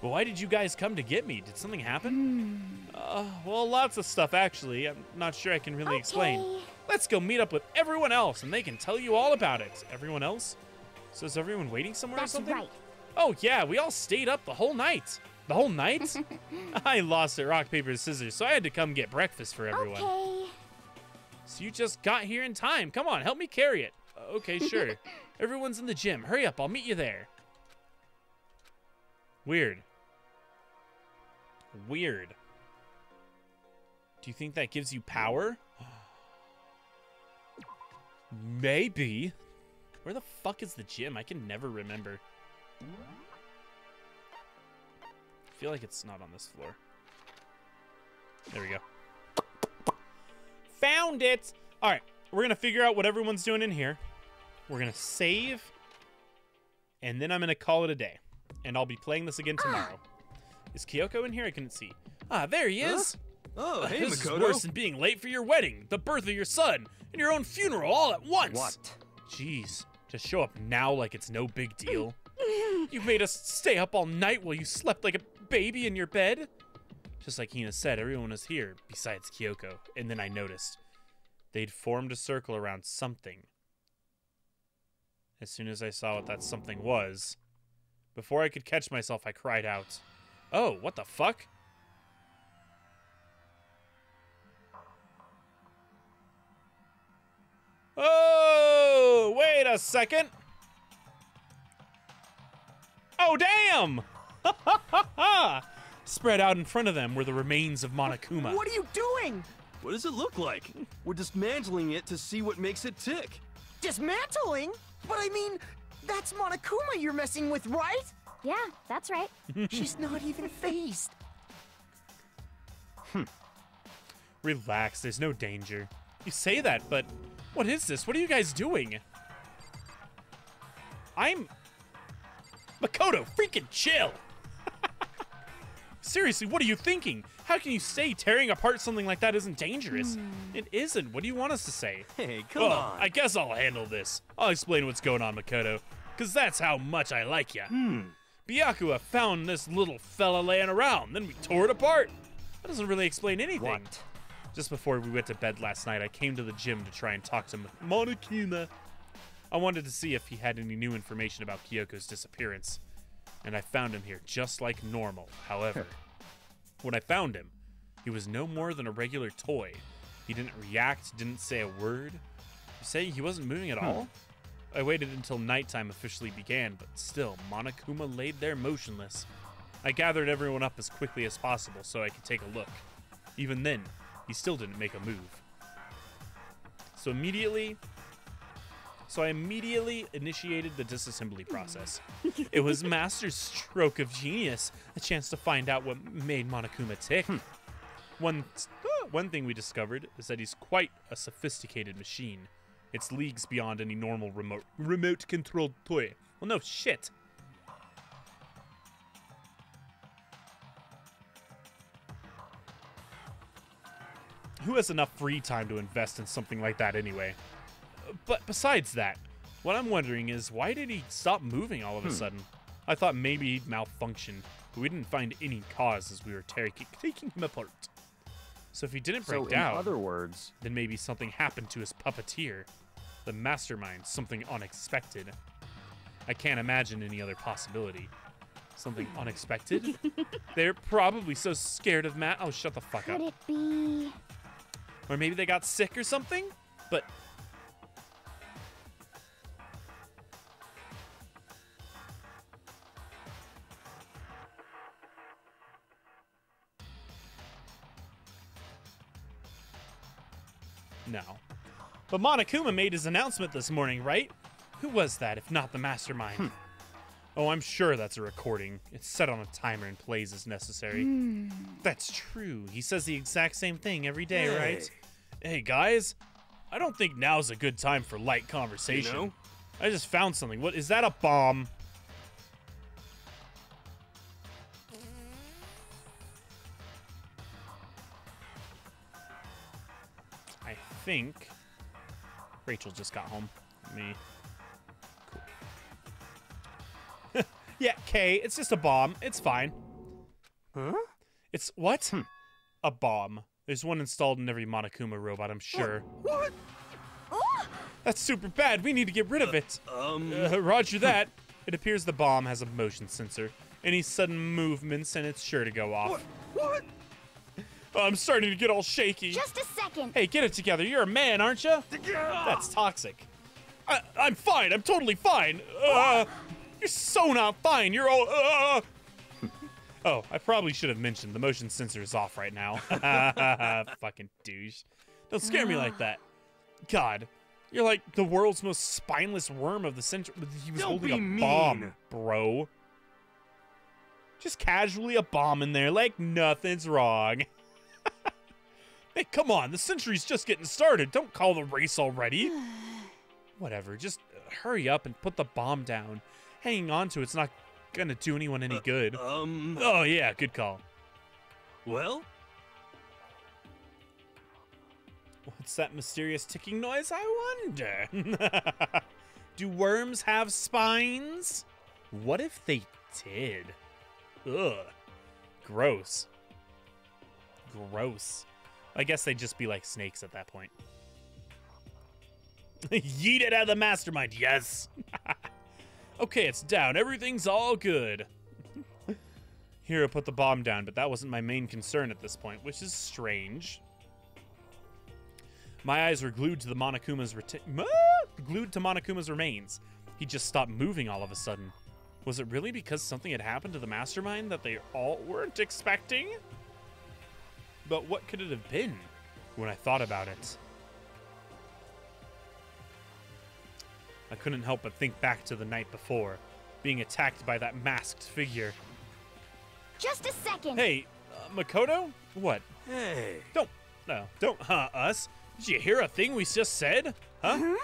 S1: well, why did you guys come to get me? Did something happen? Uh, well, lots of stuff actually. I'm not sure I can really explain.
S6: okay.
S1: Let's go meet up with everyone else and they can tell you all about it. Everyone else? So is everyone waiting somewhere
S6: That's
S1: or something?
S6: right.
S1: Oh yeah, we all stayed up the whole night. The whole night? I lost at rock paper scissors, so I had to come get breakfast for everyone.
S6: Okay.
S1: So you just got here in time. Come on, help me carry it. Okay, sure. Everyone's in the gym. Hurry up, I'll meet you there. Weird. Weird. Do you think that gives you power? Maybe. Where the fuck is the gym? I can never remember. I feel like it's not on this floor. There we go. Found it! Alright, we're gonna figure out what everyone's doing in here. We're gonna save. And then I'm gonna call it a day. And I'll be playing this again tomorrow. Is Kyoko in here? I couldn't see. Ah, there he is!
S3: Oh, hey,
S1: this
S3: Makoto.
S1: is worse than being late for your wedding, the birth of your son, and your own funeral all at once.
S5: What?
S1: Jeez, To show up now like it's no big deal. you made us stay up all night while you slept like a baby in your bed. Just like Hina said, everyone was here besides Kyoko. And then I noticed they'd formed a circle around something. As soon as I saw what that something was, before I could catch myself, I cried out, Oh, what the fuck? Oh, wait a second. Oh, damn! Spread out in front of them were the remains of Monokuma.
S8: What are you doing?
S9: What does it look like? We're dismantling it to see what makes it tick.
S8: Dismantling? But I mean, that's Monokuma you're messing with, right?
S6: Yeah, that's right.
S8: She's not even phased. Hmm.
S1: Relax, there's no danger. You say that, but what is this? What are you guys doing? I'm. Makoto, freaking chill! Seriously, what are you thinking? How can you say tearing apart something like that isn't dangerous? It isn't. What do you want us to say?
S9: Hey, come
S1: Well,
S9: on.
S1: I guess I'll handle this. I'll explain what's going on, Makoto. Because that's how much I like ya.
S9: Hmm.
S1: Byakuya found this little fella laying around, then we tore it apart. That doesn't really explain anything.
S5: What?
S1: Just before we went to bed last night, I came to the gym to try and talk to Monokuma. I wanted to see if he had any new information about Kyoko's disappearance. And I found him here just like normal. However, when I found him, he was no more than a regular toy. He didn't react, didn't say a word. You say he wasn't moving at hmm. all? I waited until nighttime officially began, but still, Monokuma laid there motionless. I gathered everyone up as quickly as possible so I could take a look. Even then, he still didn't make a move. So immediately, so I immediately initiated the disassembly process. it was Master's stroke of genius, a chance to find out what made Monokuma tick. Hmm. One, uh, one thing we discovered is that he's quite a sophisticated machine. It's leagues beyond any normal remote remote controlled toy. Well, no shit. Who has enough free time to invest in something like that anyway? But besides that, what I'm wondering is why did he stop moving all of a hmm. sudden? I thought maybe he'd malfunction, but we didn't find any cause as we were ter- taking him apart. So if he didn't break
S5: So, in
S1: down,
S5: other words,
S1: then maybe something happened to his puppeteer, the mastermind, something unexpected. I can't imagine any other possibility. Something hmm. unexpected? They're probably so scared of Matt. Oh, shut the fuck
S6: Could
S1: up.
S6: it be?
S1: Or maybe they got sick or something? But. But Monokuma made his announcement this morning, right? Who was that if not the mastermind? Hmm. Oh, I'm sure that's a recording. It's set on a timer and plays as necessary. Hmm. That's true. He says the exact same thing every day, right? Hey, guys. I don't think now's a good time for light conversation.
S9: know?
S1: I just found something. What is that a bomb? I think Rachel just got home. Me. Cool. yeah, Kay, it's just a bomb. It's fine.
S9: Huh?
S1: It's what? A bomb. There's one installed in every Monokuma robot, I'm sure.
S9: What?
S1: That's super bad. We need to get rid of it.
S9: Um.
S1: Uh, roger that. It appears the bomb has a motion sensor. Any sudden movements and it's sure to go off.
S9: What? What?
S1: Oh, I'm starting to get all shaky.
S6: Just a second.
S1: Hey, get it together. You're a man, aren't you? That's toxic. I, I'm fine. I'm totally fine. Uh, you're so not fine. You're all. Uh. Oh, I probably should have mentioned the motion sensor is off right now. Fucking douche. Don't scare me like that. God, you're like the world's most spineless worm of the century. He was
S9: Don't
S1: holding
S9: be
S1: a
S9: mean.
S1: bomb, bro. Just casually a bomb in there, like nothing's wrong. hey, come on, the century's just getting started. Don't call the race already. Whatever, just hurry up and put the bomb down. Hanging on to it's not gonna do anyone any good.
S9: Um.
S1: Oh yeah, good call.
S9: Well,
S1: What's that mysterious ticking noise? I wonder. Do worms have spines? What if they did? Ugh. Gross. Gross. I guess they'd just be like snakes at that point. Yeet it out of the mastermind, yes! okay, it's down. Everything's all good. Hiro put the bomb down, but that wasn't my main concern at this point, which is strange. My eyes were glued to the Monokuma's glued to Monokuma's remains. He just stopped moving all of a sudden. Was it really because something had happened to the mastermind that they all weren't expecting? But what could it have been when I thought about it? I couldn't help but think back to the night before, being attacked by that masked figure.
S6: Just a second.
S1: Hey, uh, Makoto? What?
S9: Hey.
S1: Don't, no, don't huh us. Did you hear a thing we just said? Huh?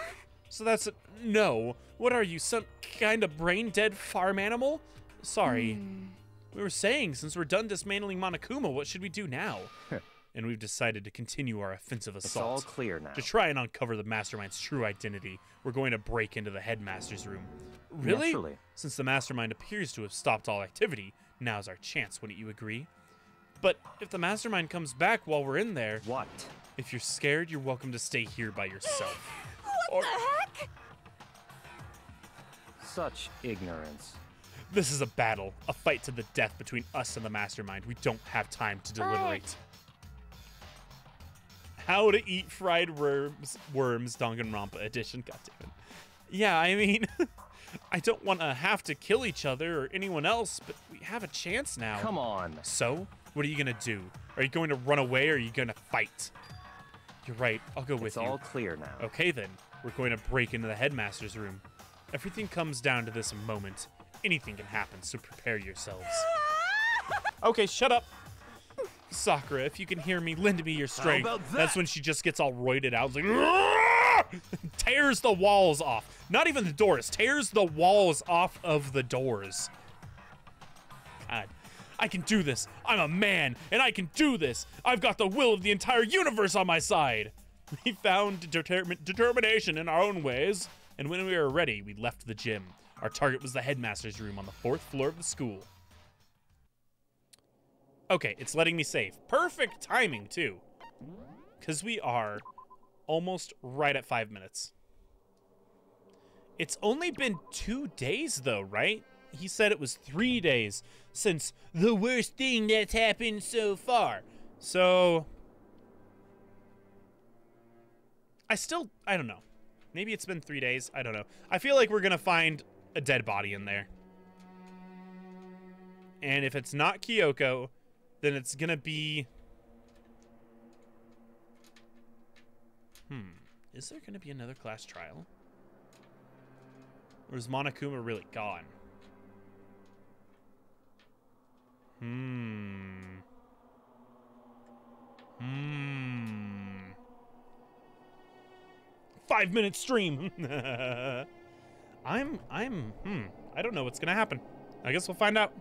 S1: So that's a, no. What are you, some kind of brain dead farm animal? Sorry. We were saying, since we're done dismantling Monokuma, what should we do now? and we've decided to continue our offensive assault.
S5: It's all clear now.
S1: To try and uncover the mastermind's true identity, we're going to break into the headmaster's room. Really?
S5: Naturally.
S1: Since the mastermind appears to have stopped all activity, now's our chance, wouldn't you agree? But if the mastermind comes back while we're in there,
S5: What?
S1: if you're scared, you're welcome to stay here by yourself.
S4: What
S1: Or-
S4: the heck?
S5: Such ignorance.
S1: This is a battle, a fight to the death between us and the mastermind. We don't have time to deliberate. How to eat fried worms, worms, Danganronpa edition. God damn it. Yeah, I mean, I don't want to have to kill each other or anyone else, but we have a chance now.
S5: Come on.
S1: So, what are you gonna do? Are you going to run away or are you gonna fight? You're right. I'll go with
S5: It's
S1: you.
S5: all clear now.
S1: Okay, then. We're going to break into the headmaster's room. Everything comes down to this moment. Anything can happen, so prepare yourselves. okay, shut up. Sakura, if you can hear me, lend me your strength.
S9: about
S1: That's when she just gets all roided out. Like, tears the walls off. Not even the doors, tears the walls off of the doors. God, I can do this. I'm a man, and I can do this. I've got the will of the entire universe on my side. We found determin- determination in our own ways, and when we were ready, we left the gym. Our target was the headmaster's room on the fourth floor of the school. Okay, it's letting me save. Perfect timing, too. Because we are almost right at five minutes. It's only been two days, though, right? He said it was three days since the worst thing that's happened so far. So. I still. I don't know. Maybe it's been three days. I don't know. I feel like we're going to find a dead body in there. And if it's not Kyoko, then it's going to be. Hmm. Is there going to be another class trial? Or is Monokuma really gone? Hmm. Hmm. Five minute stream. I'm I'm hmm. I don't know what's gonna happen. I guess we'll find out.